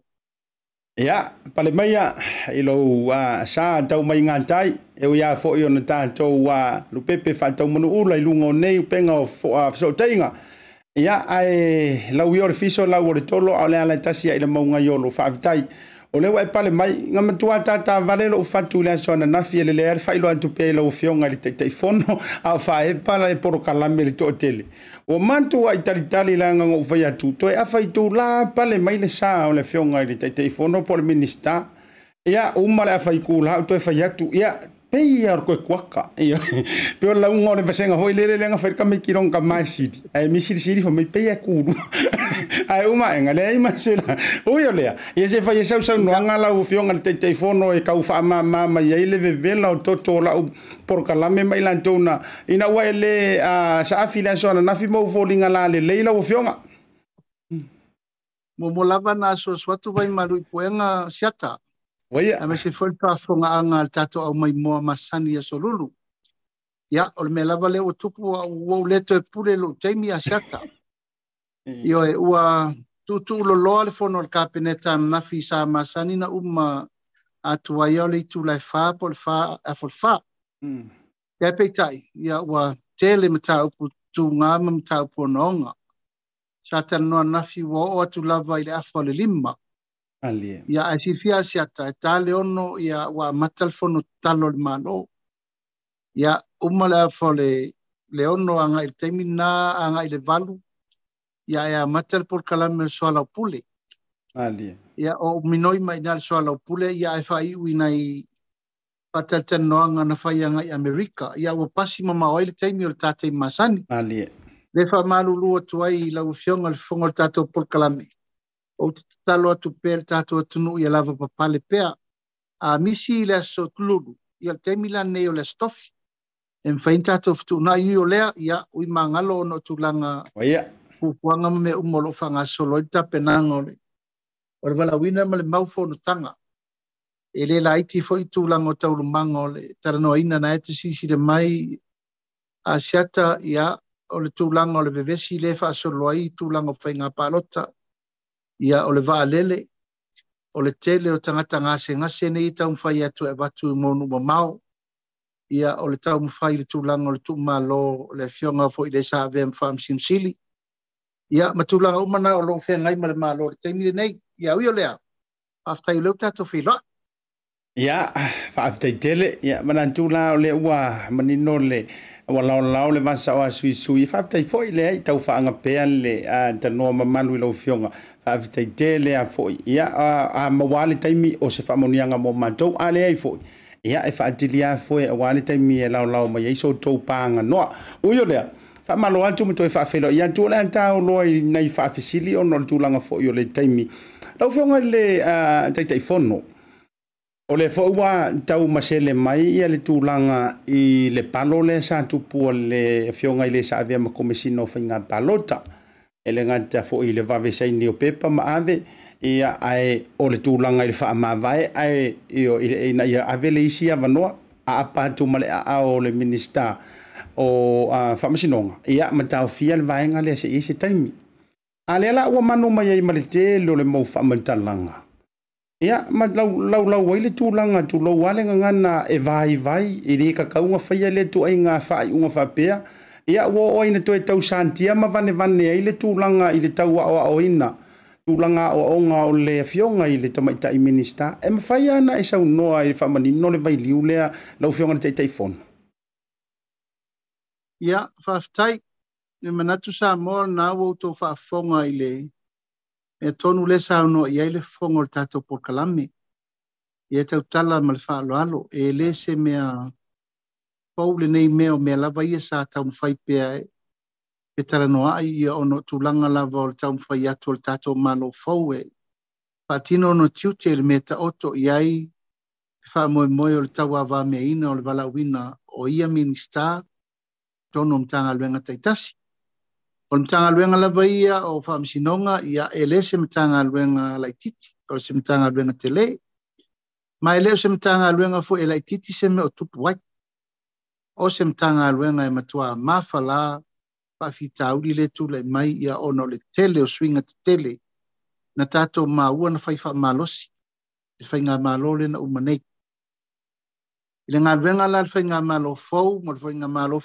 ia palemaia i lou a sa taumai gatai e iā foʻi ona tatou a lupepe faataumanuula i luga o nei upega o foa fesootaʻiga ia ae lau ia o le fiso lau o le tolo a o le ala e tasi ai le maugai o lo faafetai o le ua e pale mai ga matuā tata vale lo fatu le so na na fiele le ar failo antu pe lo fionga le te taifono a o e pala polokalame poro le toʻatele ua matua i talitali tali la nga o atu toe afa itu pale mai le sa o le i le po o le minista ia uma le afa iku la to atu ia pei ar koe kuaka. Peo lau ngā ole pasenga hoi lere lenga whairika me ki ronga mai siri. Ai mi siri siri wha mei pei a kūru. Ai uma enga lea ima sera. Oi o lea. Ia se whai e sau sau noanga lau whionga le teitei whono e kau wha ma ma ma iei lewe vela o toto lau porka lame mai lantona. Ina ua e le sa afi lea soana nafi mau fōringa la le leila o whionga. Mo na so swatu vai marui poenga siata. Waia. A me se foi pāwhonga anga al tātou au mai moa masani ya solulu. Ya o le me lava leo tupu a uau leto e pule lo teimi a siata. Io e ua tu ulo lo le fono le kapeneta nafi sa masani na umma atu ai o le itu lai whā po le whā a fol whā. Ia hmm. peitai, ia ua tele tā tū ngā tā upu ononga. Sa wa o atu lava i le le Mm. Alien. Ya asifia siata tale ono ya wa matalfono talol malo. Ya umala ah, fole Leon no anga il termina anga Ya ya matal por kalame soala pule. Ali. Ya o minoi mai dal pule ya fai winai Patel tan noanga na Amerika. Ya o pasi mama oil tate masani. Ali. Le malu malulu tuai la ufiong al el tato por o te talo atu pēr tātou atunu i alava papale pēr, a misi i lea so tuludu, i al te milan nei o lea stofi, en fain tātou fitu, na iu o lea, ia ui mā ngalo ono tu langa, oh, me umolo whanga so loita penanga ole, o le wala wina ma le maufo no tanga, e le la iti fo i tu langa o tauru manga ole, taranoa ina na eti sisi le mai, a siata ia, o le tu langa o le bevesi lefa so loai tu langa o palota, ia o le vaalele o le tele o tagata gasegase nei taumafai atu e vatu i monu mamao ia o le taumafai i le tulaga o le tuumālō o le afioga foʻi le sa avea ma faamasilisili ia ma tulaga uma na o loo feagai ma le mālō le taimi lenei ia ui o lea faafetai o leu tatou feiloa ya fa afte tele ya manan tu la le wa manino le wa la la le va sa wa sui sui fa afte foi le ta fa nga pe le a ta no ma malu lo fionga fa afte tele a foi ya a ma wa le taimi o se fa mo nga mo ma to a le ai foi ya e fa atili a foi e e e wa le taimi e la la ma ye so to pa nga no u yo le fa ma lo antu mo to fa felo ya tu le anta o lo nei fa fisili o no tu la nga foi yo le taimi lo fionga le a ta ta fono O le fo ua tau masele mai ia le tūlanga i le palo le sa tupua le fionga i le sa avea ma komisino fa inga palota. E le ngata fo i le vave sa ni o pepa ma ave ia ai o le tūlanga i le faa ma vai ai i o ile ina ia ave le isi avanoa a apatu ma le a a o le minister o a uh, faa masinonga. Ia ma tau fia le vaenga le se isi taimi. A le ala ua manu mai ai ma le te lo le mou faa mentalanga. langa ia ma laulau ai le tulaga tulou a le gagana e vaivai i lē kakauga faia le atuaiga faaiʻuga faapea ia ua oo ai na toe tausantia ma vanevane ai le tulaga i le tau aʻoaʻoina tulaga aʻoaʻoga o le afioga i le tamaitaʻi minista e mafai ana e saunoa i le faamanino o le vailiu lea laufioga na taʻitaʻifono ia faafetai e manatu sa mo lanā ua outou faafofoga i le e tonu le sa no ia le fongol tato tatou pokalame ia tautala ma le e lē se mea pau nei mea o mea lava ia sa taumafai pea e talanoaʻi ia ono tu langa lava o le taumafai atu o le tatou malo fau e tiute i i ai e mo o le tauavāmeaina o le wina o ia minista tonu mtanga luenga taitasi o mitanga luenga o faamasinoga ia e lē se matagaluega laitiiti o se matagaluega tele ma e lē o se matagaluega foʻi e laitiiti se o tupu o se matagaluega e matuā mafalā faafitauli le tulai mai ia ona o le tele o suiga tetele na tatou na fai faamalosi e mālō i le la le faigā mālō fou le mālō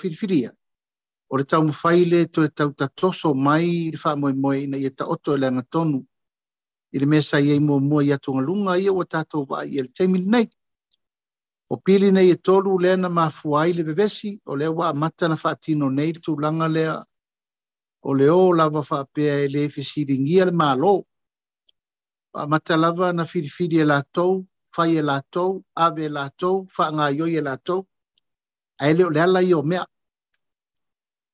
o le tau mawhai to e tau ta toso mai i le wha moe moe ina i e ta oto e langa tonu. I le mesa i e mua mua i atunga lunga i o tātou wa i e le teimi nei. O pili nei e tolu lena ma fuai le bevesi o le wa amata na wha tino nei le langa lea o le o lava wha pia e le efe siringi le maa lo. Wa amata lava na firifiri e la tou, fai e la tou, ave e la tou, wha ngā yoi e la tou. Aile le ala i o mea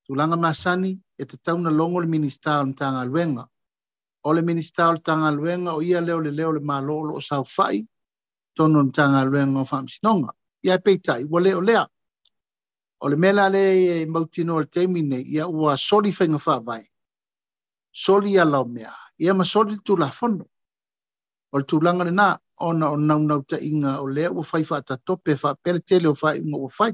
Tulanga masani e te tauna longo le minista o le tagaluega o le o o ia leo le leo le malo o saufai tono le tagaluega o faamasinoga ia e peitai ua o le mea le mautino o le taimi ia ua soli faiga faavae soli ia lao mea ia ma soli le tulafono o le tulaga na ona o inga taʻiga o lea ua fai faatatope faapea le tele o faaiʻuga ua fai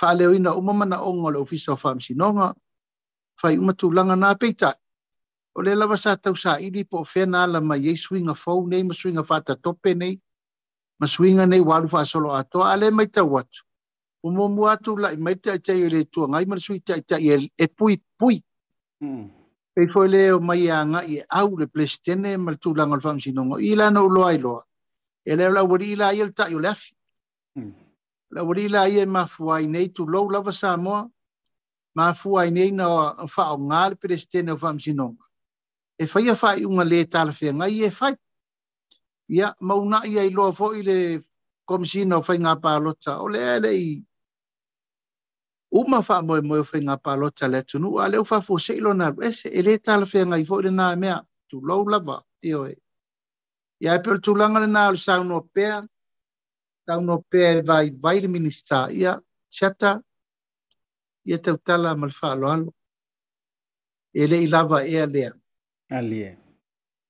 whaaleo ina umama na onga le ofisa o whamsinonga, whai umatulanga nā peitai. O le lava sa tau sa ili po whena ala ma ye suinga fau nei, ma suinga whata tope nei, ma suinga nei walu whaasolo atoa, ale mai tau atu. O mō mua atu lai mai te o le tua ngai, ma sui te e pui pui. Mm. Pei foi leo mai a e au le plestene ma le tūlanga o whamsinonga. Ila na uloa iloa. E leo la wari ila i le tai o le afi. Hmm. la laualila ia e mafua ai nei tulou lava mo ma fuai nei na faaogā le pelestene o faamasinoga e faia faaiʻuga lē talafeagai e fai ia i lo fo i le sino o faigā palota o lea e leʻi uma nga pa lo cha le ale fa fo se lo na ese fe ngai talafeagai foʻi na e mea tulou lava ia e pe o le tulaga na sa no saunoa pea tau no pea e vai vai le minista ia chata ia tau tala mal whaalo alo. E le ilava ea lea. Alie.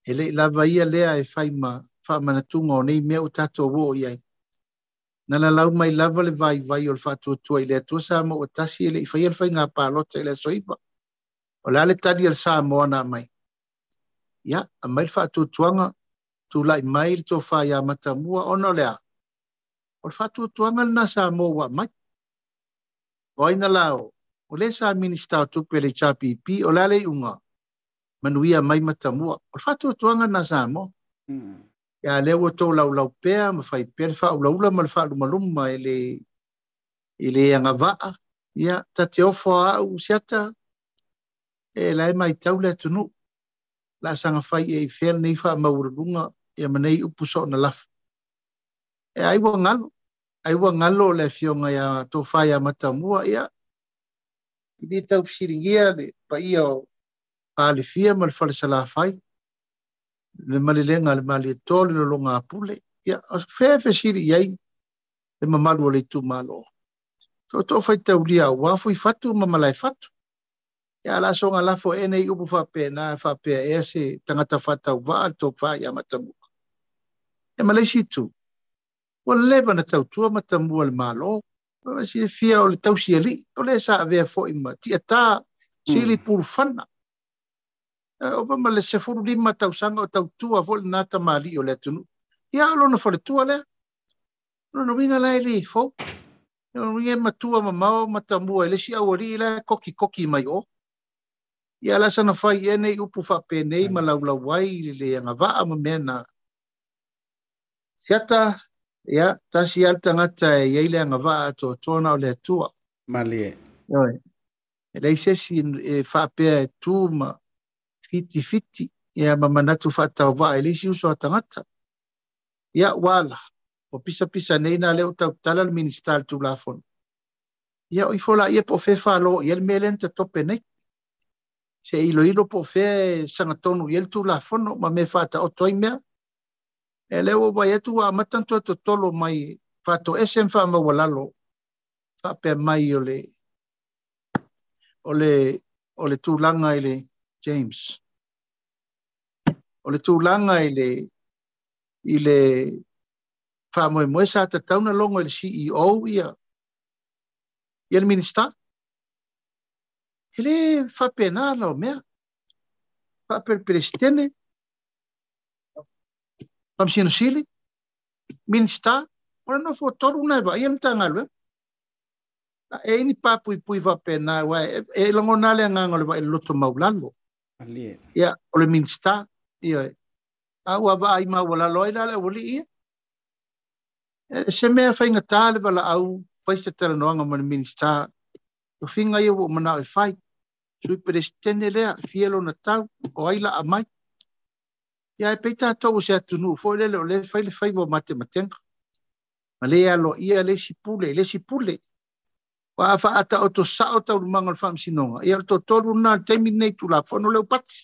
E le ilava ia lea e whai ma whamanatunga o nei mea o tato wo iai. Na la lau mai lava le vai vai o le whatuatua i lea tua sa mo o tasi e i whai e le ngā pālota i soipa. O la le tali al sa mo ana mai. Ia, a mai le whatuatuanga tu lai mai le tofa ia matamua ono lea. o le fa'atuatua na Samoa mai. O aina lao, o le sa minista o tupu e le chapipi o la le unga manuia mai matamua. O le fa'atuatuaga na Samoa. Mm. Ia lea ua tou laulau pea ma fai pea le fa'aulaula ma le fa'alumaluma e le i le agava'a ia tate ofo a'u siata e lae maitau le atunuu la asagafai e ifea lenei fa'amaululuga ia manei upu so ona lafa e eh, aiua galo aiua galo o le afioga ia tofai mata matamua ia i lē taufisiligia le paia o palefia ma le falesalafai le malelega le malietoa le lologa apule ia feafesili i ai le mamalu o tu malo to to auā foi fatu ma malae fatu ia a laasoga lafo e nei upu faapenā e faapea ea se tagata faatauvaa le tofā mata matamua e ma leisi ولي بنا تو تو ما تمو المالو ماشي فيا ولا توشي لي ولا سا في فو ما تي اتا سي لي بور فن ربما لا سفور لي ما تو سان او تو تو فول ناتا مالي ولا تن يا لو نفر تو لا نو نو بينا لاي لي فو نو ما تو ما ما ما تمو لا شي اولي لا كوكي كوكي ما يو يا لا سنه فاي ني فا بيني ما لا لا واي لي انا با ام مينا ia tasi al tagata e ai le agavā atoatona o le atua malie oe e lei sesi e faapea e tū ma fitifiti ia ma manatu faataovaa e leisi uso a tagata ia uala o pisapisa nei na leo tautala le minista le tulafono ia o i folaia po o fe fālō ia yel mea lena tatope nei se ilo po o fea e sagatonu ia le tulafono ma me faataoto ai mea e le o vai atu a matanto to tolo mai fato esen fa ma walalo fa pe mai ole ole o le o le James. ole tu tūlanga i le i le whamoe moe sa te tauna longo i le CEO ia i le minista. He le whapena lau mea. per perestene. 50 shilling, minsta, ora foi todo toru na é ele não mta ngalwe. E ini pa pui pui é, é, vai pena wa, é longo na le nga ngol va mau lalo maulalo. Ali. Ia, ole minsta, ia. A wa va ai ma wala loira le woli ia. Se mea whainga tāle wala au, whaista tera noanga mana minsta, o whinga ia wo mana e whai, sui peres tene lea, fielo na tau, o aila a mai. Ya, e pei tatou o se atunuu foi lele o le fai le fai matematenga ma le alo ia le sipule le sipule ua faatao tosao taulumaga o le faamasinoga ia le totolu na le taimi lenei tulafono le upati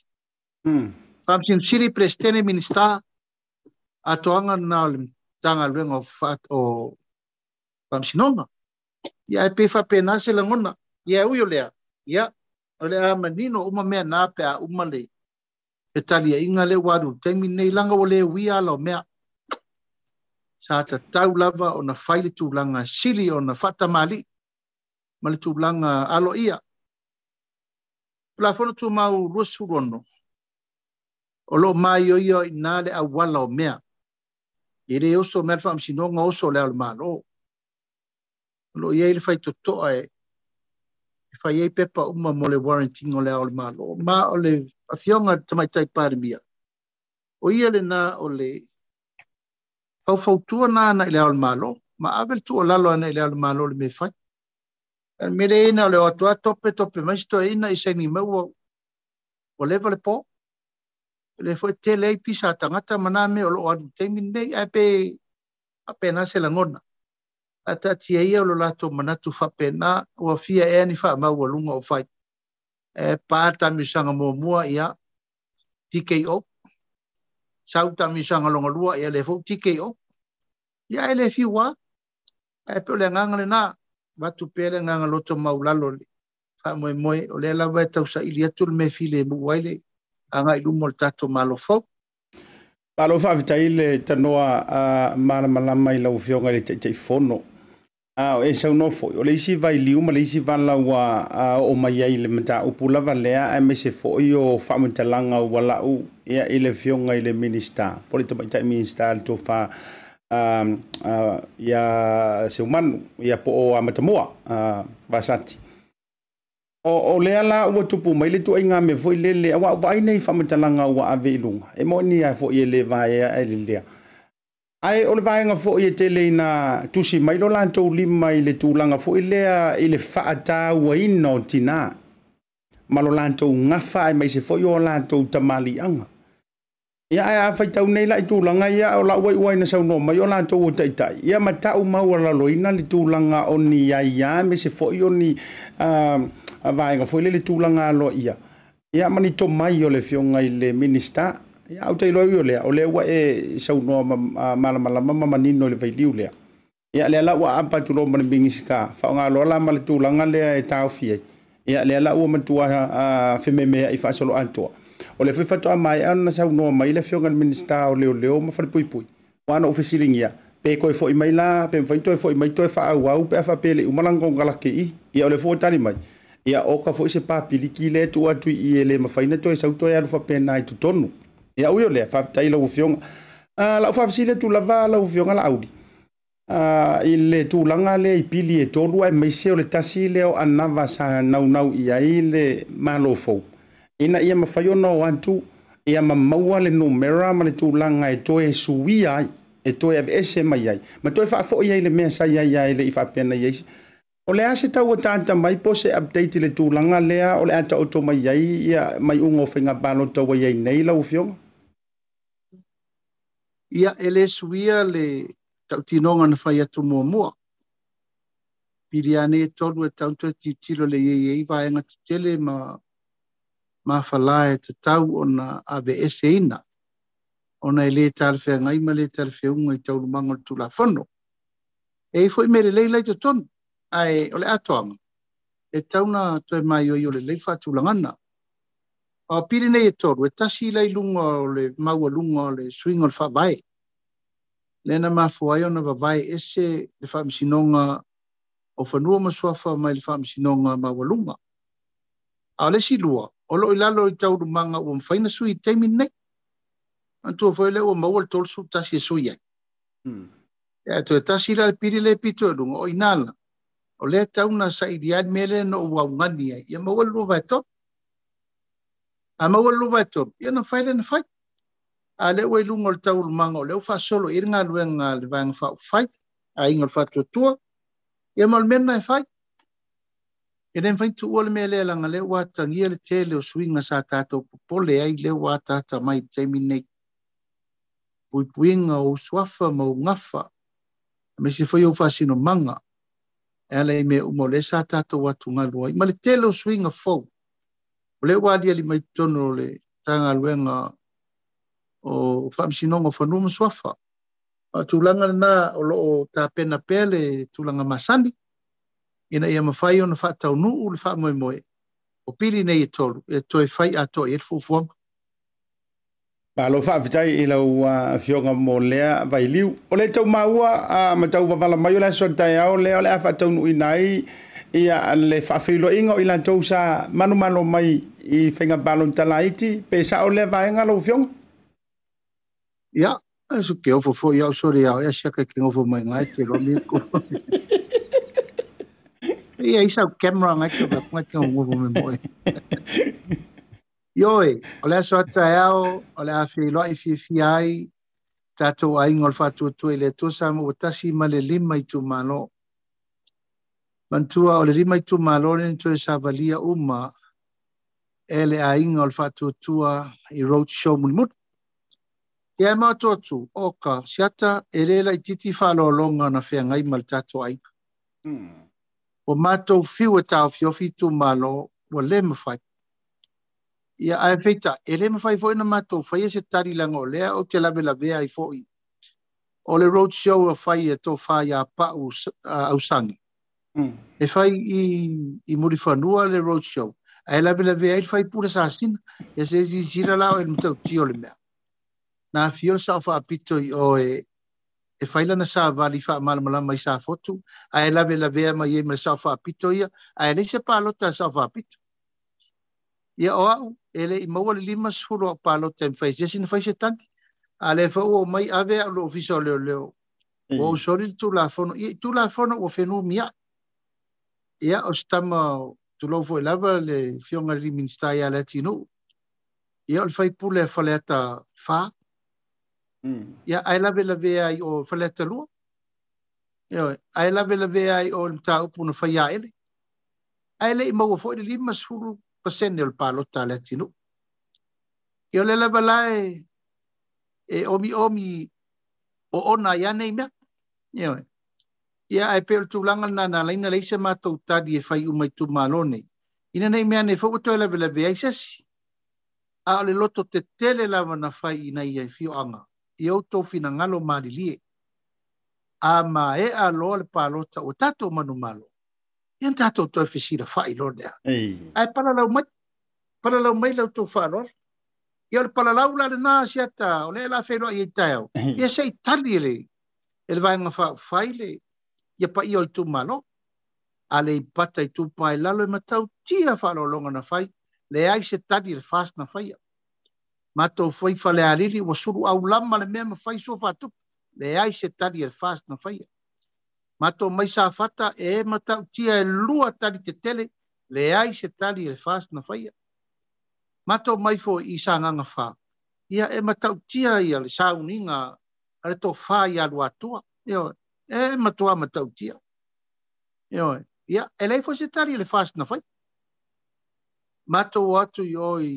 faamasinosili presitene minista atoaga na o le tagaluega o faamasinoga ia e pe faapena se lagona ia Ya, ui o lea ia o a manino uma mea na pe a uma le e talia inga le waru taimi nei langa o le wia lo mea. Sa ta tau lava o na tu tūlanga sili o na fata mali, ma le tūlanga alo ia. Plafono tu mau rusu rono, o lo mai o ia ina le awala o mea. Ere oso mea fam sinonga oso le alo malo. Lo ia ele fai toa e, e fai ei pepa uma mo le warranting o le ao le malo. Ma o le afionga tamaitai pāremia. O ia le nā o le faufautua nā na i le ao le malo, ma avel tu o lalo ana i le ao le malo le me fai. Mere ina o le o atua tope tope maisto e ina i seni maua o lewa le po. Le fo te lei pisa tangata maname o lo adu temi nei ape apena se langona. a tatia ia o lo latou manatu faapena ua fia ea ni faamaualuga o fai e pā tamisaga muamua ia tko sau tamisaga logalua ia le fou tko ia ele le fiuā ae pe o le agaga lenā vatu pea le agaga loto maulalo le faamoemoe o lea lava e tausaʻili atu le mea filemuu ai le agaʻiluma o le tatou malofou Palo fa vitaile tanoa a malamalama i lau fionga le teitai fono. a o e no o le isi vailiu ma le isi valaua a o mai ai le mataupu lava lea ae mai se foʻi o faamatalaga ua laʻu ia i le fioga i le minista po le tamaitaʻi minista le tofā um, uh, ia seumanu ia po o amatamoa uh, vasati o o lea la ua tupu mai le tuaiga me foʻi lele auaʻuvaai nei faamatalaga ua aveiluga e mo ni ae foʻi e ya vaea e lelea Ai o le vaega foʻi e tele na tusi mai lo latou lima i le tulaga foʻi lea i le faatāuaina o tinā Ma lo latou gafa ai mai se fo o latou tamāliaga Ia ai a faitau nei la i ia o la uai uai na sauno mai o latou o taʻitaʻi Ia ma tau maua la le tulaga o ni ai ia me se foʻi i o ni vaenga fo i le tulaga aloa ia. Ia mani to mai o le fionga i le minista ya au teilo yo le o le wa e sau no mala mala mama mani no le vailiu le ya le la wa ampa tu roman bingi ska fa nga lo la mal tu langa le e tau fi ya le la wa mtu wa fe me me i fa solo alto o le fe fa to mai an na sau no mai le fi nga minista o le le o ma fa pui pui wa no ofisiring ya pe ko fo i mai la pe fa to fo i mai to fa wa u pe fa pe le umalang ko ngala ke i ya le fo tani mai ya o ka fo se pa pili ki e le tu atu i le ma fa ina to sau to ya fa pe na i tu tonu ya ia ui o lea faafetai lau afioga uh, lau faafesi le tulava lau afioga laauli uh, i le tulaga le i pili e tolu ae maise o le tasile o anava sa naunau i ya ile malofo ina ia mafayono ona o ia mamaua le numera ma le tulaga e toe suia ai e toe aveese mai ai ma toe faafoʻi ai le mea sai ai ai leʻi faapeana i aise o le a se taua tatamai po se update le tulaga lea o le a taʻoto mai ai ia mai uga o faiga palotau ai ai nei lau ia ele suia le tautinonga na fai atu mua mua. Pili ane e tolu e tautua ti utilo le iei ei vai anga tele ma ma falae te tau o na ABS e ina. O na ele talfe ngai ima le talfe unga i taulu mangol tu la fono. E i fwoi mere lei lai te tonu. Ai, ole atoanga. E tauna tue mai oi ole lei fatu langana. a ah, pili nei e tolu e tasi lai le maua lunga le swing o le whavae. Lena mafua ona bay ese le whaamisinonga o whanua masuafa mai le whaamisinonga maua lunga. A le lua, o lo ilalo manga o mwhaina sui teimi nei. Antua le maua le tolu su tasi e sui ai. Hmm. E tasi la le pili le pito e o inala. O le tauna sa i diad no o wau ngani ai. Ia maua lua ama ua luva e topu ia na faile na fai a le ua i luga o le taulumaga o le au faasolo i le galuega le vaega faaufai aiga o le faatuatua ia ma o le mea na e fai e lē mafaituua le mea lea le ua atagia le tele o suiga sa tatou popole ai le ua atata mai taimi nei puipuiga swafa suafa ma ugafa ma se foi ou faasinomaga e ala i mea uma o le sa tatou atugalu ai ma le tele o O le wadi ali mai tono le tanga luenga o whamsinongo whanua maswafa. A tūlanga na o lo o pena pele tulanga masani. Ina ia mawhai ona wha tau nu ule wha moe moe. O pili nei e tolu, e toi whai a toi, e fufuanga. Palo fa vitai i la ua uh, fionga mo lea vai liu. Ole le tau maua, uh, ma tau vavala mai o la sotai au lea o lea fa tau nui nai. ia le faafeiloiga o i latou manu manumalo mai i faigabalon talaiti pe sa o lea vaega lou fioga ia aso ke ofo foi au sore ao ia sia kaikegofo mai gae te lomi ko ia isa o camera gae ke vakuga kegogofo me moe ioe o le aso ataeao o le a feiloaʻi fiafia ai tatou aiga o le faatuatua i le atosa ma ua tasi ma le lima i tumāloo mantua o le lima i tumalone ni toe savalia uma e le aiga o le faatuatua i roadshow mulimuli ia e oka siata e lē laʻitiiti faalologa na feagai ma le tatou aiga ua hmm. matou fiu e taofiofi tumālō ua lē mafai ia ae feita e lē mafai foʻi na matou faia se talilaga o lea ou te lavelavea ai foʻi o le roadshow afai e tofā iā paʻu ausagi Mm. E fai i, i muri whanua le roadshow. Ai lawe lawe ai fai pura sa asina. E se si sira lao e mtau tio le mea. Nā fio sa o whaapito i o e e faila na sa vali fa malamala mai sa fotu ai lawe lawe mai e mele sa whaapito ia. Ai nei se pālota sa whaapito. Ia o au, ele i maua le lima sifuru o pālota e mfai. Sesina fai se tanki. A fa o mai ave a lo o leo leo. Mm. O usori tu la fono. Tu la fono o whenua miai ia o se tama to lo fo lava le fionga ri minsta ia le tino ia o fai pule faleta fa mm ia ai lave lave ai o faleta lu ia ai lave lave ai o mta upu no fai ai ai le mo fo le lima sfuru pasene o palota le tino ia le lava lai e omi omi o ona ia nei mea ia ia e pe o na lai leisa matou tali e fai uma i ina nei mea nei foʻi toe lavelave ai sasi le loto tetele lava na fai ina ia anga. fioaga i outou finagalo malilie a maeʻa loa le palota ua tatou manumalo ia na tatou toe fesilafaʻi lone a ae palalau mai palalau mai lautou faaloalo ia o le palalau la lenā asiata o leʻe la feiloaʻi ai taeao ia tali e le e le le ia pa ia o tu malo ale i pata i tupa e lalo e matau tia whalolonga na fai, le ai se tadi le fast na whai Mato fai fale aliri ua suru au lama le mea ma fai so fatu, le ai se tadi e fast na fai Mato mai sa fata e matautia e lua tadi tele, le ai se tadi e fast na fai Mato mai fo i sagaga fā ia e matautia ia le sauniga a le fai i alu atua ioe e eh, matua matautia. Ioi, ia, e lei fose tari le fast na fai. Matou atu i oi,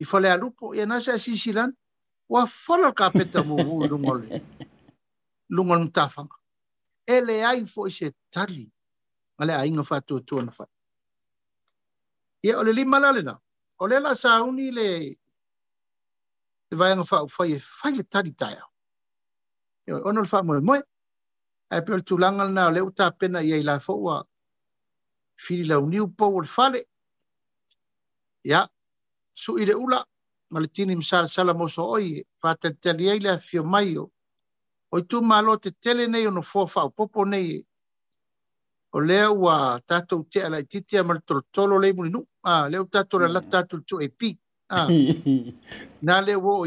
i fale alupo, ia nasa asisilan, wa fola kapeta muvu i lungole. Lungol mtafanga. E le ai fose tari, ale ainga fatu tuana fai. Ia, ole lima lalena, ole la sauni le, le vaianga fau fai e fai e tari taia. Ioi, ono le fai moe moe, ai pe tulaga lana le uta pena iai la foʻu a fililauniu pou o le fale ia suʻi le ula ma le tini masalasala mosooi faatalitali ai le afio mai o o i tumālo tetele nei ona foa faaupoopo nei o lea ua tatou tea laʻititia ma le tolotolo lei mulinuu a lea u tatou le alata atu le tuʻeipi na lea ua o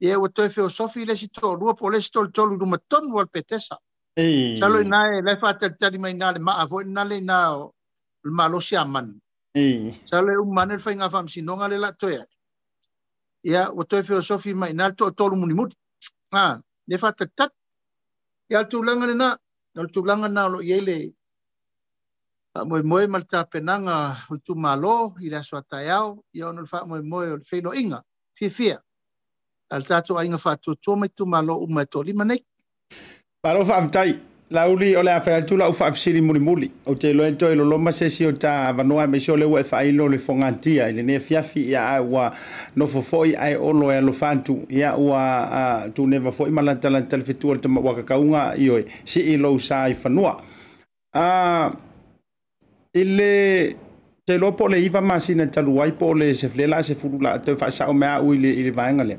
e to toe Sofi le si toʻalua po le si tolutolu luma tonu a le petesa talo na e lai faatalitali mai na ah, le avo na le na le malosi e talo e umane le no nga le ya ya ia to toe sofi mai na le toʻatolu mulimuli a le faatalitali ia le tu langa na lo loʻi ai le faamoemoe ma le tapenaga o i tumālō i le aso ataeao inga, ona le fi al tatou aiga faatuatua mai tumālou ma e tolima nei palo faavatai lauli o le afea tulaʻu faafesili mulimuli ou te iloa toe loloma sesi o ta avanoa e maisio le ua e faailo o le fogatia i lenei afiafi ia ae ua nofo foʻi ae olo e alofa atu ia ua tuneva foʻi ma latalata le fetua le tamaua kakauga ioe siʻi lou sa i fanua a i le teiloa po le iva masina talu ai po o le sefelē laa sefulu la toe faasao mea au i le vaega lea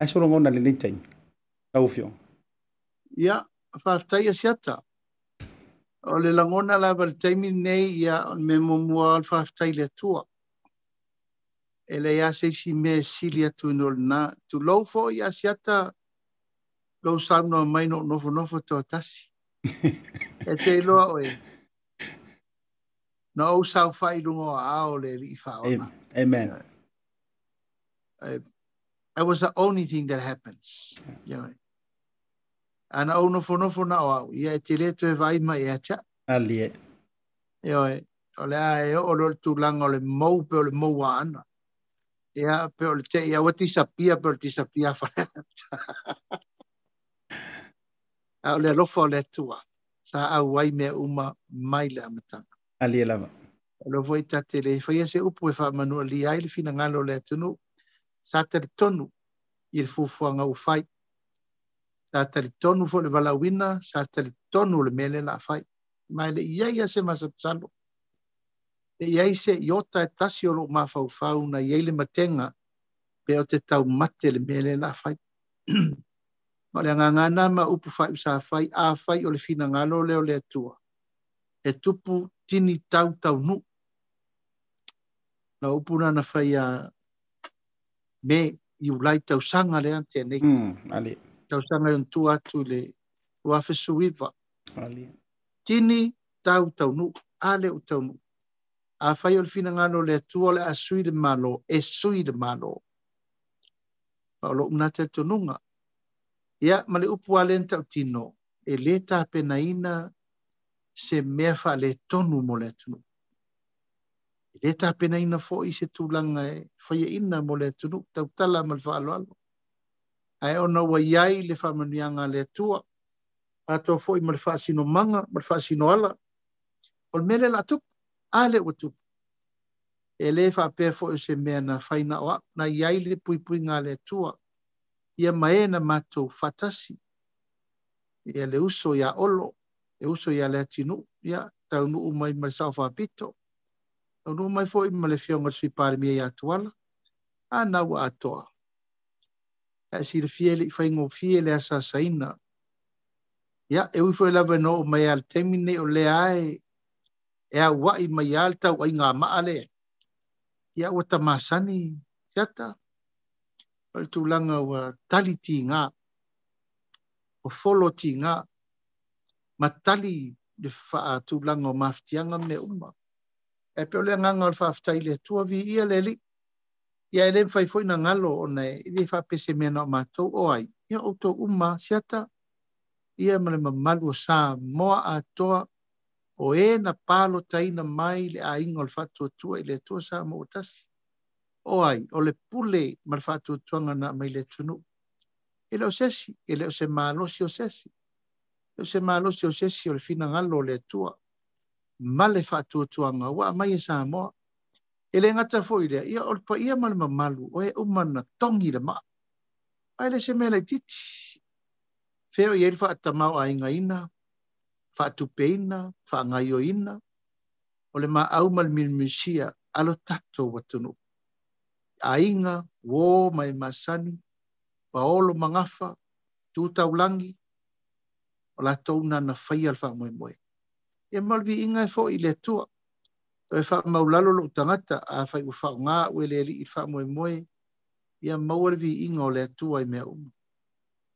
ai solonga ona lenei taimi tauafioga ia faafetaia siata o le lagona lava le taimi lenei ia me muamua o le faafetai le atua e le iā seisi mea sili atu ino lenā tulou foʻi iā siata lou no mai no nofonofo toatasi e te iloa oe No ou sau failuga o aao le alii faona amen, amen. That was the only thing that happens. Yeah. Ana ono fono fono au. Ia tire tu e vai mai e acha. Ali e. Ia o le a e o lo tulanga o le mou pe o le mou a ana. Ia pe o le te ia o ti sapia pe o ti sapia whare. A o le alofa o le tua. Sa au wai mea uma mai le amatanga. Ali e lava. Lo voi tatere, fai se upu e wha manua li ai le fina ngalo le atunu. sa talitonu i le fuafuagaua fai sa talitonu foi le valauina sa talitonu le mea le laafai ma leʻiai a se masaposalo leiai seʻiota e tasi o loo mafaufau na iai le matega pe o te taumate le mea le laafai ma o le agagana ma upufaiusafai afai o le finagalo leo le atua e tupu tini tau taunuu la upuna na faia me iulai tausaga le atenei mm, tausaga i onatu atu i le uafesuiva tini tau taunuu a le o taunuu afai o le finagalo le atua o le a sui le malo e sui le malo ma o lo'u na te tonuga ia ma le upu a lē na taʻutino e lē tapenaina se mea faaletonu mo le atunuu i lē tapenaina foʻi se tulaga e faiaʻina e mo le atunuu tautala ma le faaaloalo ae ona ua iai le faamanuiaga a le atua atou e foʻi ma le faasinomaga ma le faasinoala o mea a na na iai le puipuiga a le atua ia fatasi ia le uso iā olo e uso ya le atinuu ia ma le Aunu mai foi ma le fionga si pare mia ia tuala. A nau a toa. Ka si le fie le fai ngō fie le asa saina. Ia, e eh, ui foi lawa no mai al temine o le ae. E a wai mai al tau ai ngā maa le. Ia o tamasani. Iata. Pari tūlanga wa tali ti ngā. O folo ti ngā. Matali le faa tūlanga o maftianga me umma. e pe ole nga o le whaftai le tua vi ia leli. Ia ele mwhai foi na ngalo o nei, ili fa mena o mātou o ai. Ia o tō umma siata, ia mele mamalu sa moa a toa o e na palo taina mai le a inga ile le tua i le tua mo O ai, o le pule ma le whātua na mai le tunu. Ele e o sesi, ile e o se si o sesi. Ele o se o sesi o le fina ngalo le tua. E ma le faatuatuaga uaa mai e sa moa e le gata foʻi leaʻia o le paia ma le mamalu o e uma na togi le maa a le se mea laʻitiiti feao iai le faatamao aigaina faatupeina faagaioina o le maʻau ma le miimiusia alo tato uatunuu aiga uō ma e masani paolomagafa tu taulagi o latou na ana faia le faamoemoe e malviiga e foʻi i le atua toe faamaulalo loʻu tagata afai ua faaaogā ue le alii i faamoemoe ia maua le o le atua i mea uma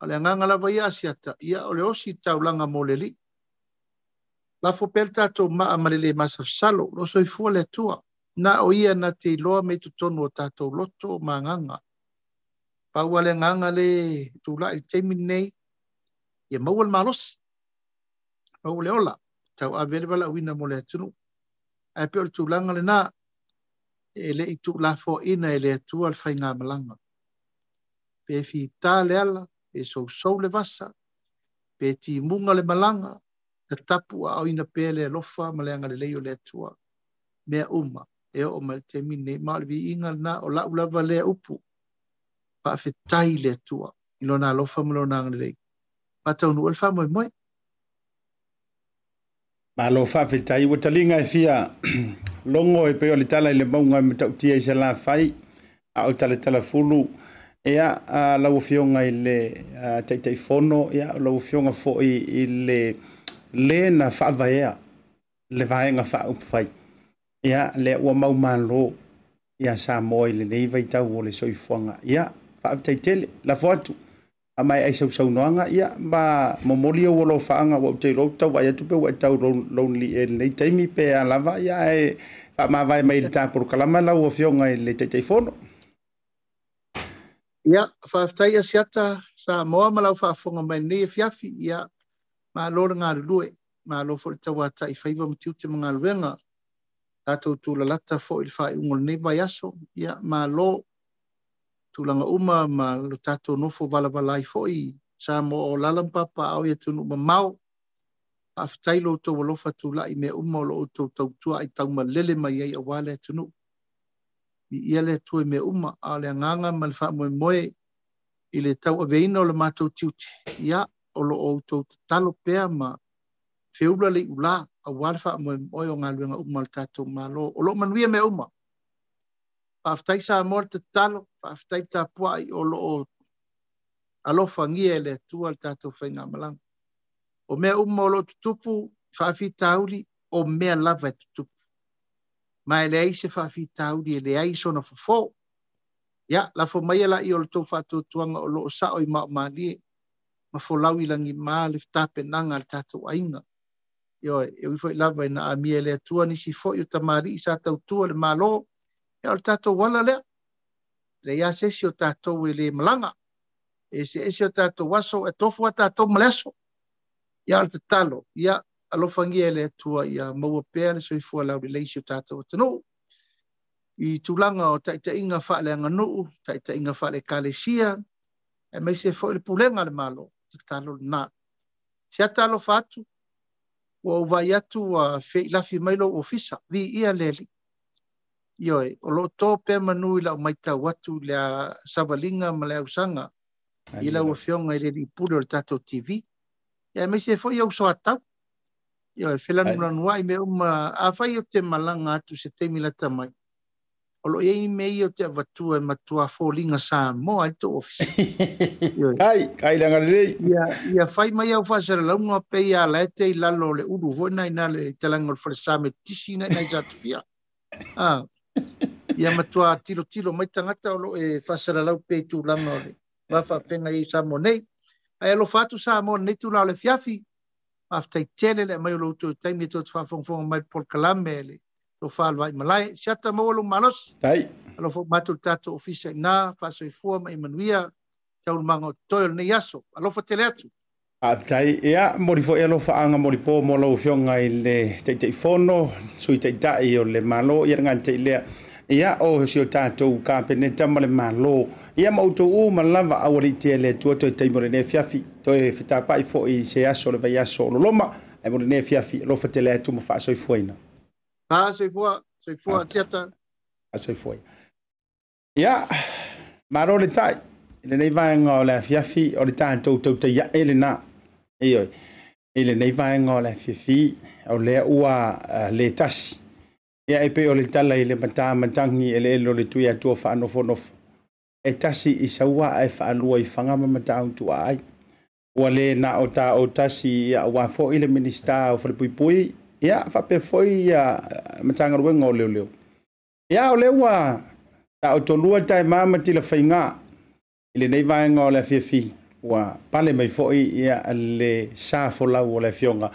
a le agaga lava ia asiata ia o le osi taulaga mo le alii lafo pea le tatou ma le lē salo lo soi fua le atua na o ia na te iloa me totonu o tato loto o magaga paua le agaga le tulaʻi le taimi lenei ia maua le malosi maua le ola tau ave le wala uina mo le atunu ae pe o le tulaga lenā e leʻi tuulafoaʻina e le atua le faigā malaga pe fi fitā le ala pe e sousou le vasa pe ti munga le malaga tatapu aʻoina pea le alofa ma le agalelei o le atua mea uma e o oo ma le taimini nei ma o le viiga o laʻu lava lea upu faafetai le atua i lona lofa ma lona agalelei mataunuʻa le faamoemoe Malo fa fitai o talinga e fia longo e peo le tala le maunga me tau tia i se la fai a o tala tala fulu e a a lau fionga i le taitai fono e a lau fionga fo i, i le le na whaavaea le vaenga wha upfai e a le ua mau malo e a sa moi le neiva i tau o le soifuanga e a wha tele la fotu a mai ai sau sau noanga ia ma momoli o wolo faanga wo te rota wa ia tupe wa tau lonely and late taimi pe a lava ia e fa ma vai mai ta por kalama la o fionga e le tei fono ia fa tai ia siata sa mo ma lau fa fonga mai nei fiafi e ia ma lor nga lue ma lo fo tau ata i faiva mo te manga luenga ato tu la lata fo il fa ngol nei vai aso ia ma lo tūlanga uma ma lo tātou nofo walavalai fo'i sa mo o lalampapa au ia tunu mamao aftai lo to walofa tula'i me uma o lo'o tou tautua ai taumalele mai ai auā le atunuu i ia le atue me uma a le agaga ma le fa'amoemoe i le tauaveina o le matou tiuti ia o lo'o outou tatalo pea ma feula le i'ulā auā le fa'amoemoe o galuega uma o le tatou lo o lo'o manuia mea uma faafetaisa moa le tatalo faafetai tapua'i o lo'o alofagia e le atua le tatou faigamalaga o mea uma o lo'o tutupu faafitauli o mea lava e tutupu ma e leai se faafitauli e leai sona fofo Ya lafo maia la'i o le tou faatuatuaga o lo'o sa'o i ma'omalie ma folau i lagimā le tapenaga a le tatou e ui fo'i lava ina amia e le atua nisi fo'i o tamāli'i sa tautua le mālō Ya o le wala le ya se esi o tatou i le e se esi o tatou aso e tofu a tatou ma le aso ia o le tatalo ia alofagia e le atua pea le o tatou atunuu i tulanga o taʻitaʻiga inga nuu taʻitaʻiga faalekalesia e maise foʻi le pulega le malo tatalo lanā se ata alofa atu ua uvai atu a feilafi mai lou ofisa vi le ioe o loo tō pe manu i lau maitau atu le a savalinga ma le ausanga i lau a fionga i le li pule o le tato TV. Ia e mei se fwoi au soa tau. Ioe, whela nuna nua i me uma a fai o te malanga atu se te milata mai. O lo e i mei o te avatua e matua fōlinga sa mō ai tō ofisi. kai, kai langa rei. Ia, ia fai mai au fāsara launga pei a la ete i lalo le uru vona i nale i talanga o le whare sāme tisi nai nai zātu fia. Ah, ia matua tiro mai tagata o loo e eh, faasalalau peitulaga la le va i sa mo nei ae sa mo lenei tula le fiafi le mai o loutou taimi e totu faafogafoga mai le polokalame e le tofāloai malae siata maua lou tai lo matou le tatou ofisa i manuia o totoe o a lo alofa tele atu mori elo fa anga mori po mo lo fionga ile te te fono te le malo ia ngan ia o oh, hesio tatou kapeneta ma le mālō ia ma outou u ma lava aua liitea le atua toe taimo lenei afiafi toe fetapaʻi foʻi i se aso le vaiaso o loloma e mo lenei afiafi alofa tele atu ma faasoifuaina asoifua ia mālō le taʻi lenei vaega o le afiafi o le tatou tautaiaʻe lenā ioi i lenei vaega o le afiafi o lea ua eh, le tasi ia e pei o le tala i e le matamatagi e leʻele o le tui atua faanofonofo e tasi i sauaʻa e faalua i fagama matautua ai ua lē na o taou tasi ia auā foʻi le minista o falepuipui ia faapea foʻi ia matagaluega o leoleo ia o le ua taʻotolua taemā ma tilafaiga i lenei vaega o le afiafi ua pale mai foʻi ia le safolau o le afioga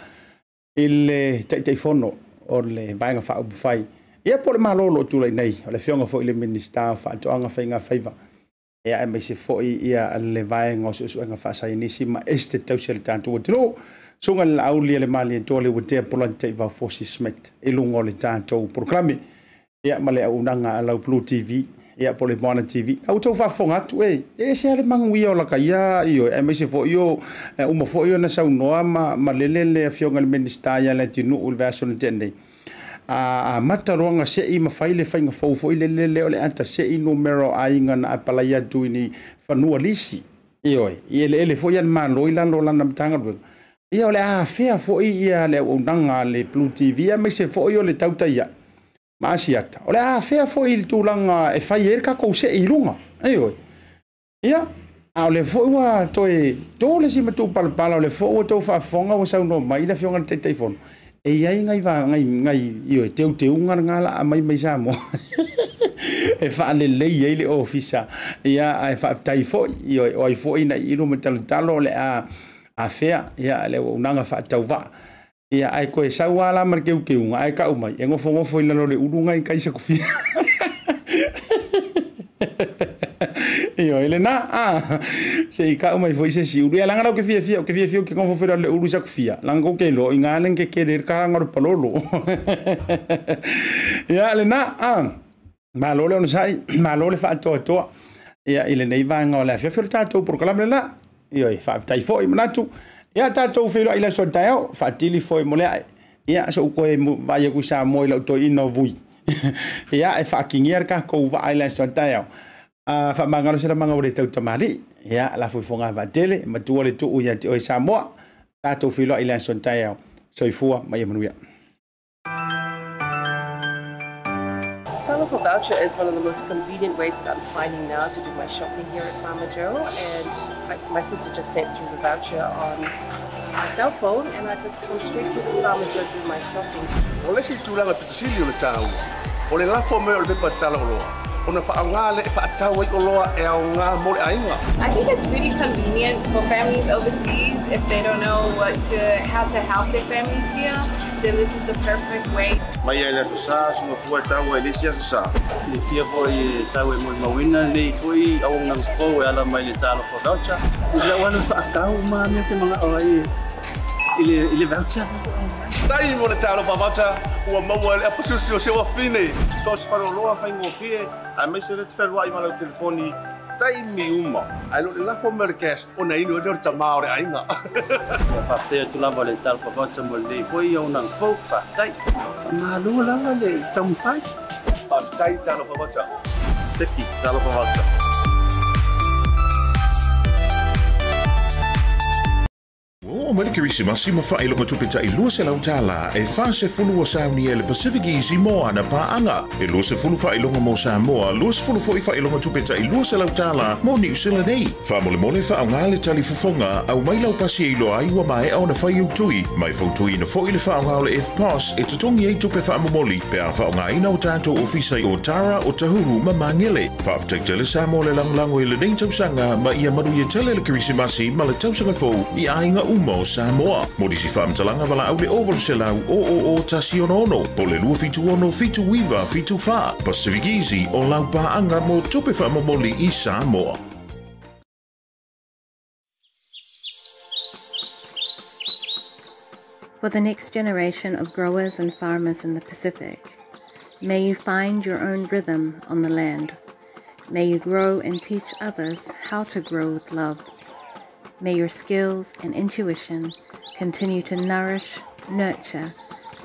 i le taʻitaʻifono o le ubu fai ia po ma malōloo tulai nei o le fioga foʻi le minista o faatoʻaga faiga faiva e ae se foʻi ia le vaega o suʻesuʻega faasainisi ma este tausia le tatou atiloo suga le laau lia le maliatoa e le pola polanitei vaufosi smith smet e o le tatou porokalame ia ma le aunaga a lau blue tv ia po le moana tv au tau faafoga atu e eh, e eh, sea le maguia o lakaia io e mai se foʻi o uma foʻi ona saunoa ma ma lele le afioga le minista ia le atinuu le veasona teenei a se i ma fai le faigafou foʻi lelele o le ataseʻi numero aiga na apalai atu i ni fanua lisi ioe eh, i eleele foʻi ana māloi lalo lana matagaluega ia o le fo i ya le auaunaga le blue tv ya me se foʻi o le ya maasiata o le afea foi i le tulaga e fai ai le kakou seʻi i luga aioe ia a o le foʻi ua toe tolesi matu palapala o le foʻi ua tou faafofoga ua saunoa mai le afioga le taʻitaifono e iai gai vagaigai ioe teuteuga na galaa maimai sa moa e faalelei ai le ofisa ia ae faafetai foʻi ioe o ai foʻi na iʻilu ma talotalo o le a e afea ia le ua unaga faatauvaa ia ai koe sau ala mar keu keu ai ka umai Engo ngofo foi ila le urunga kai kaisa kufi Io ele na ah se i ka umai foi se si uru langa ke fia fia ke fia fia ke ngofo fera le uru sa kufia langa ke lo inga len ke ke der ka ngor palolo ia ele na ah ma lo le no sai ma lo le fa to to ia ele nei vanga ole fia fia tatou por kala le na io fa tai foi manatu ia tatou feiloaʻi la solitae ao faatili foi mo le ae ia e koe ye ku sa mo lau to ino vui ia e faakigia ko kakou ila so ta yo a faamagalo se lamaga ua le tautamali ia lafoifoga faatele matua le tuu ia te oe samoa tatou ta yo so i soifua ma ia manuia Startup Voucher is one of the most convenient ways that I'm finding now to do my shopping here at Farmer Joe. And I, my sister just sent through the voucher on my cell phone and I just come straight to Farmer Joe do my shopping. me ona whaangale e whaatau ai o loa e au ngā more ainga. I think it's really convenient for families overseas if they don't know what to, how to help their families here, then this is the perfect way. Mai ai lefo sā, sunga fua tau e lesi aso sā. Ni kia po i sau e mui mawina, ni fui au ngang fau e ala mai le talo fo voucher. Ni kia wanu whaatau mā mea te mga orai ile ile voucher. Tai mo le talo pa voucher, ua maua le apasusio se wa fine. Sos paroloa fai ngofie, Amesha te whero ai malau telefoni tai mi uma. Ai lo oh, nah, la fo merkes o nei no dor tama ore ai na. Ko pa te tu la vole for ko ko mo le fo i ona fo pa tai. Ma lo la le tam pai. Pa tai talo ko ko. o oh, ma le kerisimasi ma faaailoga tupetaʻilua se tala e fasefulu o saunia i le pacific isi moa ana paaga e 2 faailoga mo samoa luasefulu foʻi faailoga tupetaʻilua se tala mo niusela nei faamolemole faaaogā le talifofoga au mai pasi e iloa ai ua maeʻa ona fai autui mai fautuiina foʻi le faaaogā o le fpas e totogi ai tupe faamomoli pe a faaaogāina o tatou ofisa i o tara o tahuru ma magele faafetaitele sa mo le lagolago i e lenei tausaga ma ia manuia tele le kerisimasi ma le tausaga fou i aiga Samoa. au le se lau o o o Po le lua fitu ono fitu fitu Pacific Easy o lau mo tupe i Samoa. For the next generation of growers and farmers in the Pacific, may you find your own rhythm on the land. May you grow and teach others how to grow with love. May your skills and intuition continue to nourish, nurture,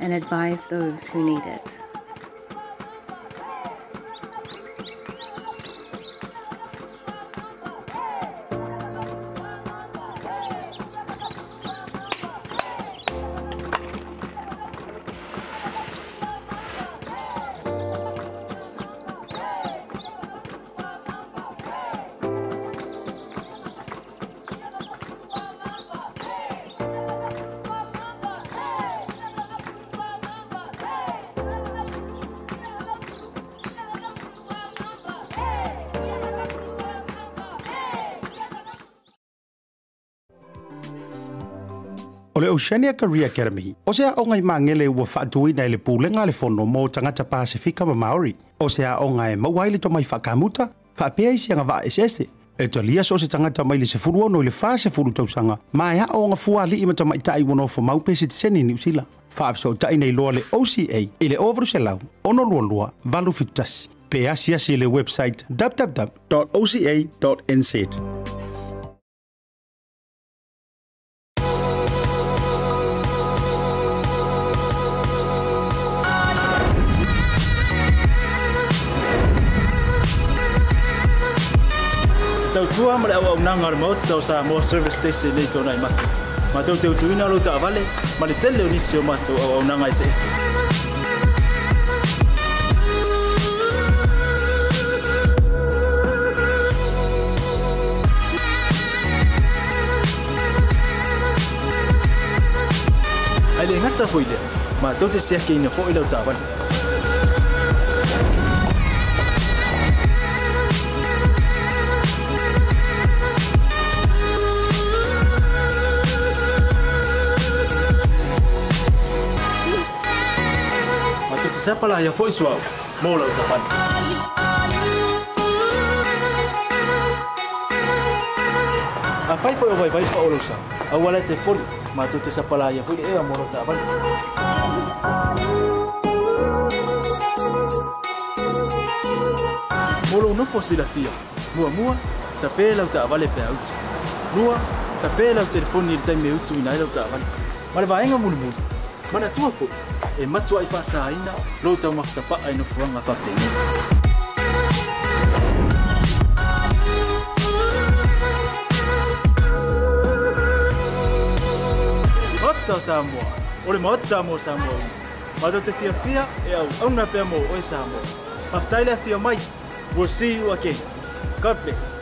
and advise those who need it. o le Oceania Career Academy. O sea, o ngai mangele ua whaatuina i e le pūlenga le mo tangata Pasifika ma Maori. O se aonga e mauai le tomai fa whapea i sianga va esese. E lia so se tangata mai le se furu ono le whā se furu tausanga, ma o aonga fua li ima tamai tai wano wha maupesi te seni ni usila. Whaafso tai nei loa le OCA ile le overu se lau, ono lua lua, valu fitas. Pe asi asi le website www.oca.nz. mà ma ông au nanga le mot tau sa service station nei tōna i matu. Ma tau teu tuina lo ta vale, ma le tele o nisi o matu au au nanga i sa isi. Ai le ngata hoi lea, ma tau te siake ina fo i lau ta vale. sepa la ya foi suau. Mola o tapan. A fai foi o vai vai o lusa. A wala te pon ma tu te sepa la ya foi e amor o tapan. Mola o nopo si la fia. Mua mua, tapé la o ta vale pe out. Mua, tapé la o telefone ni te me utu ina la o ta vale. Ma le va enga mulu mulu. Ma na tua foi e matua i whasaina lo tau mafta pa aino fuanga papenga. Ota Samoa, ore ma ota mo Samoa ina. Mato te fia fia e au auna pia mo oe Samoa. Mafta ila fia mai, we'll see you again. God bless.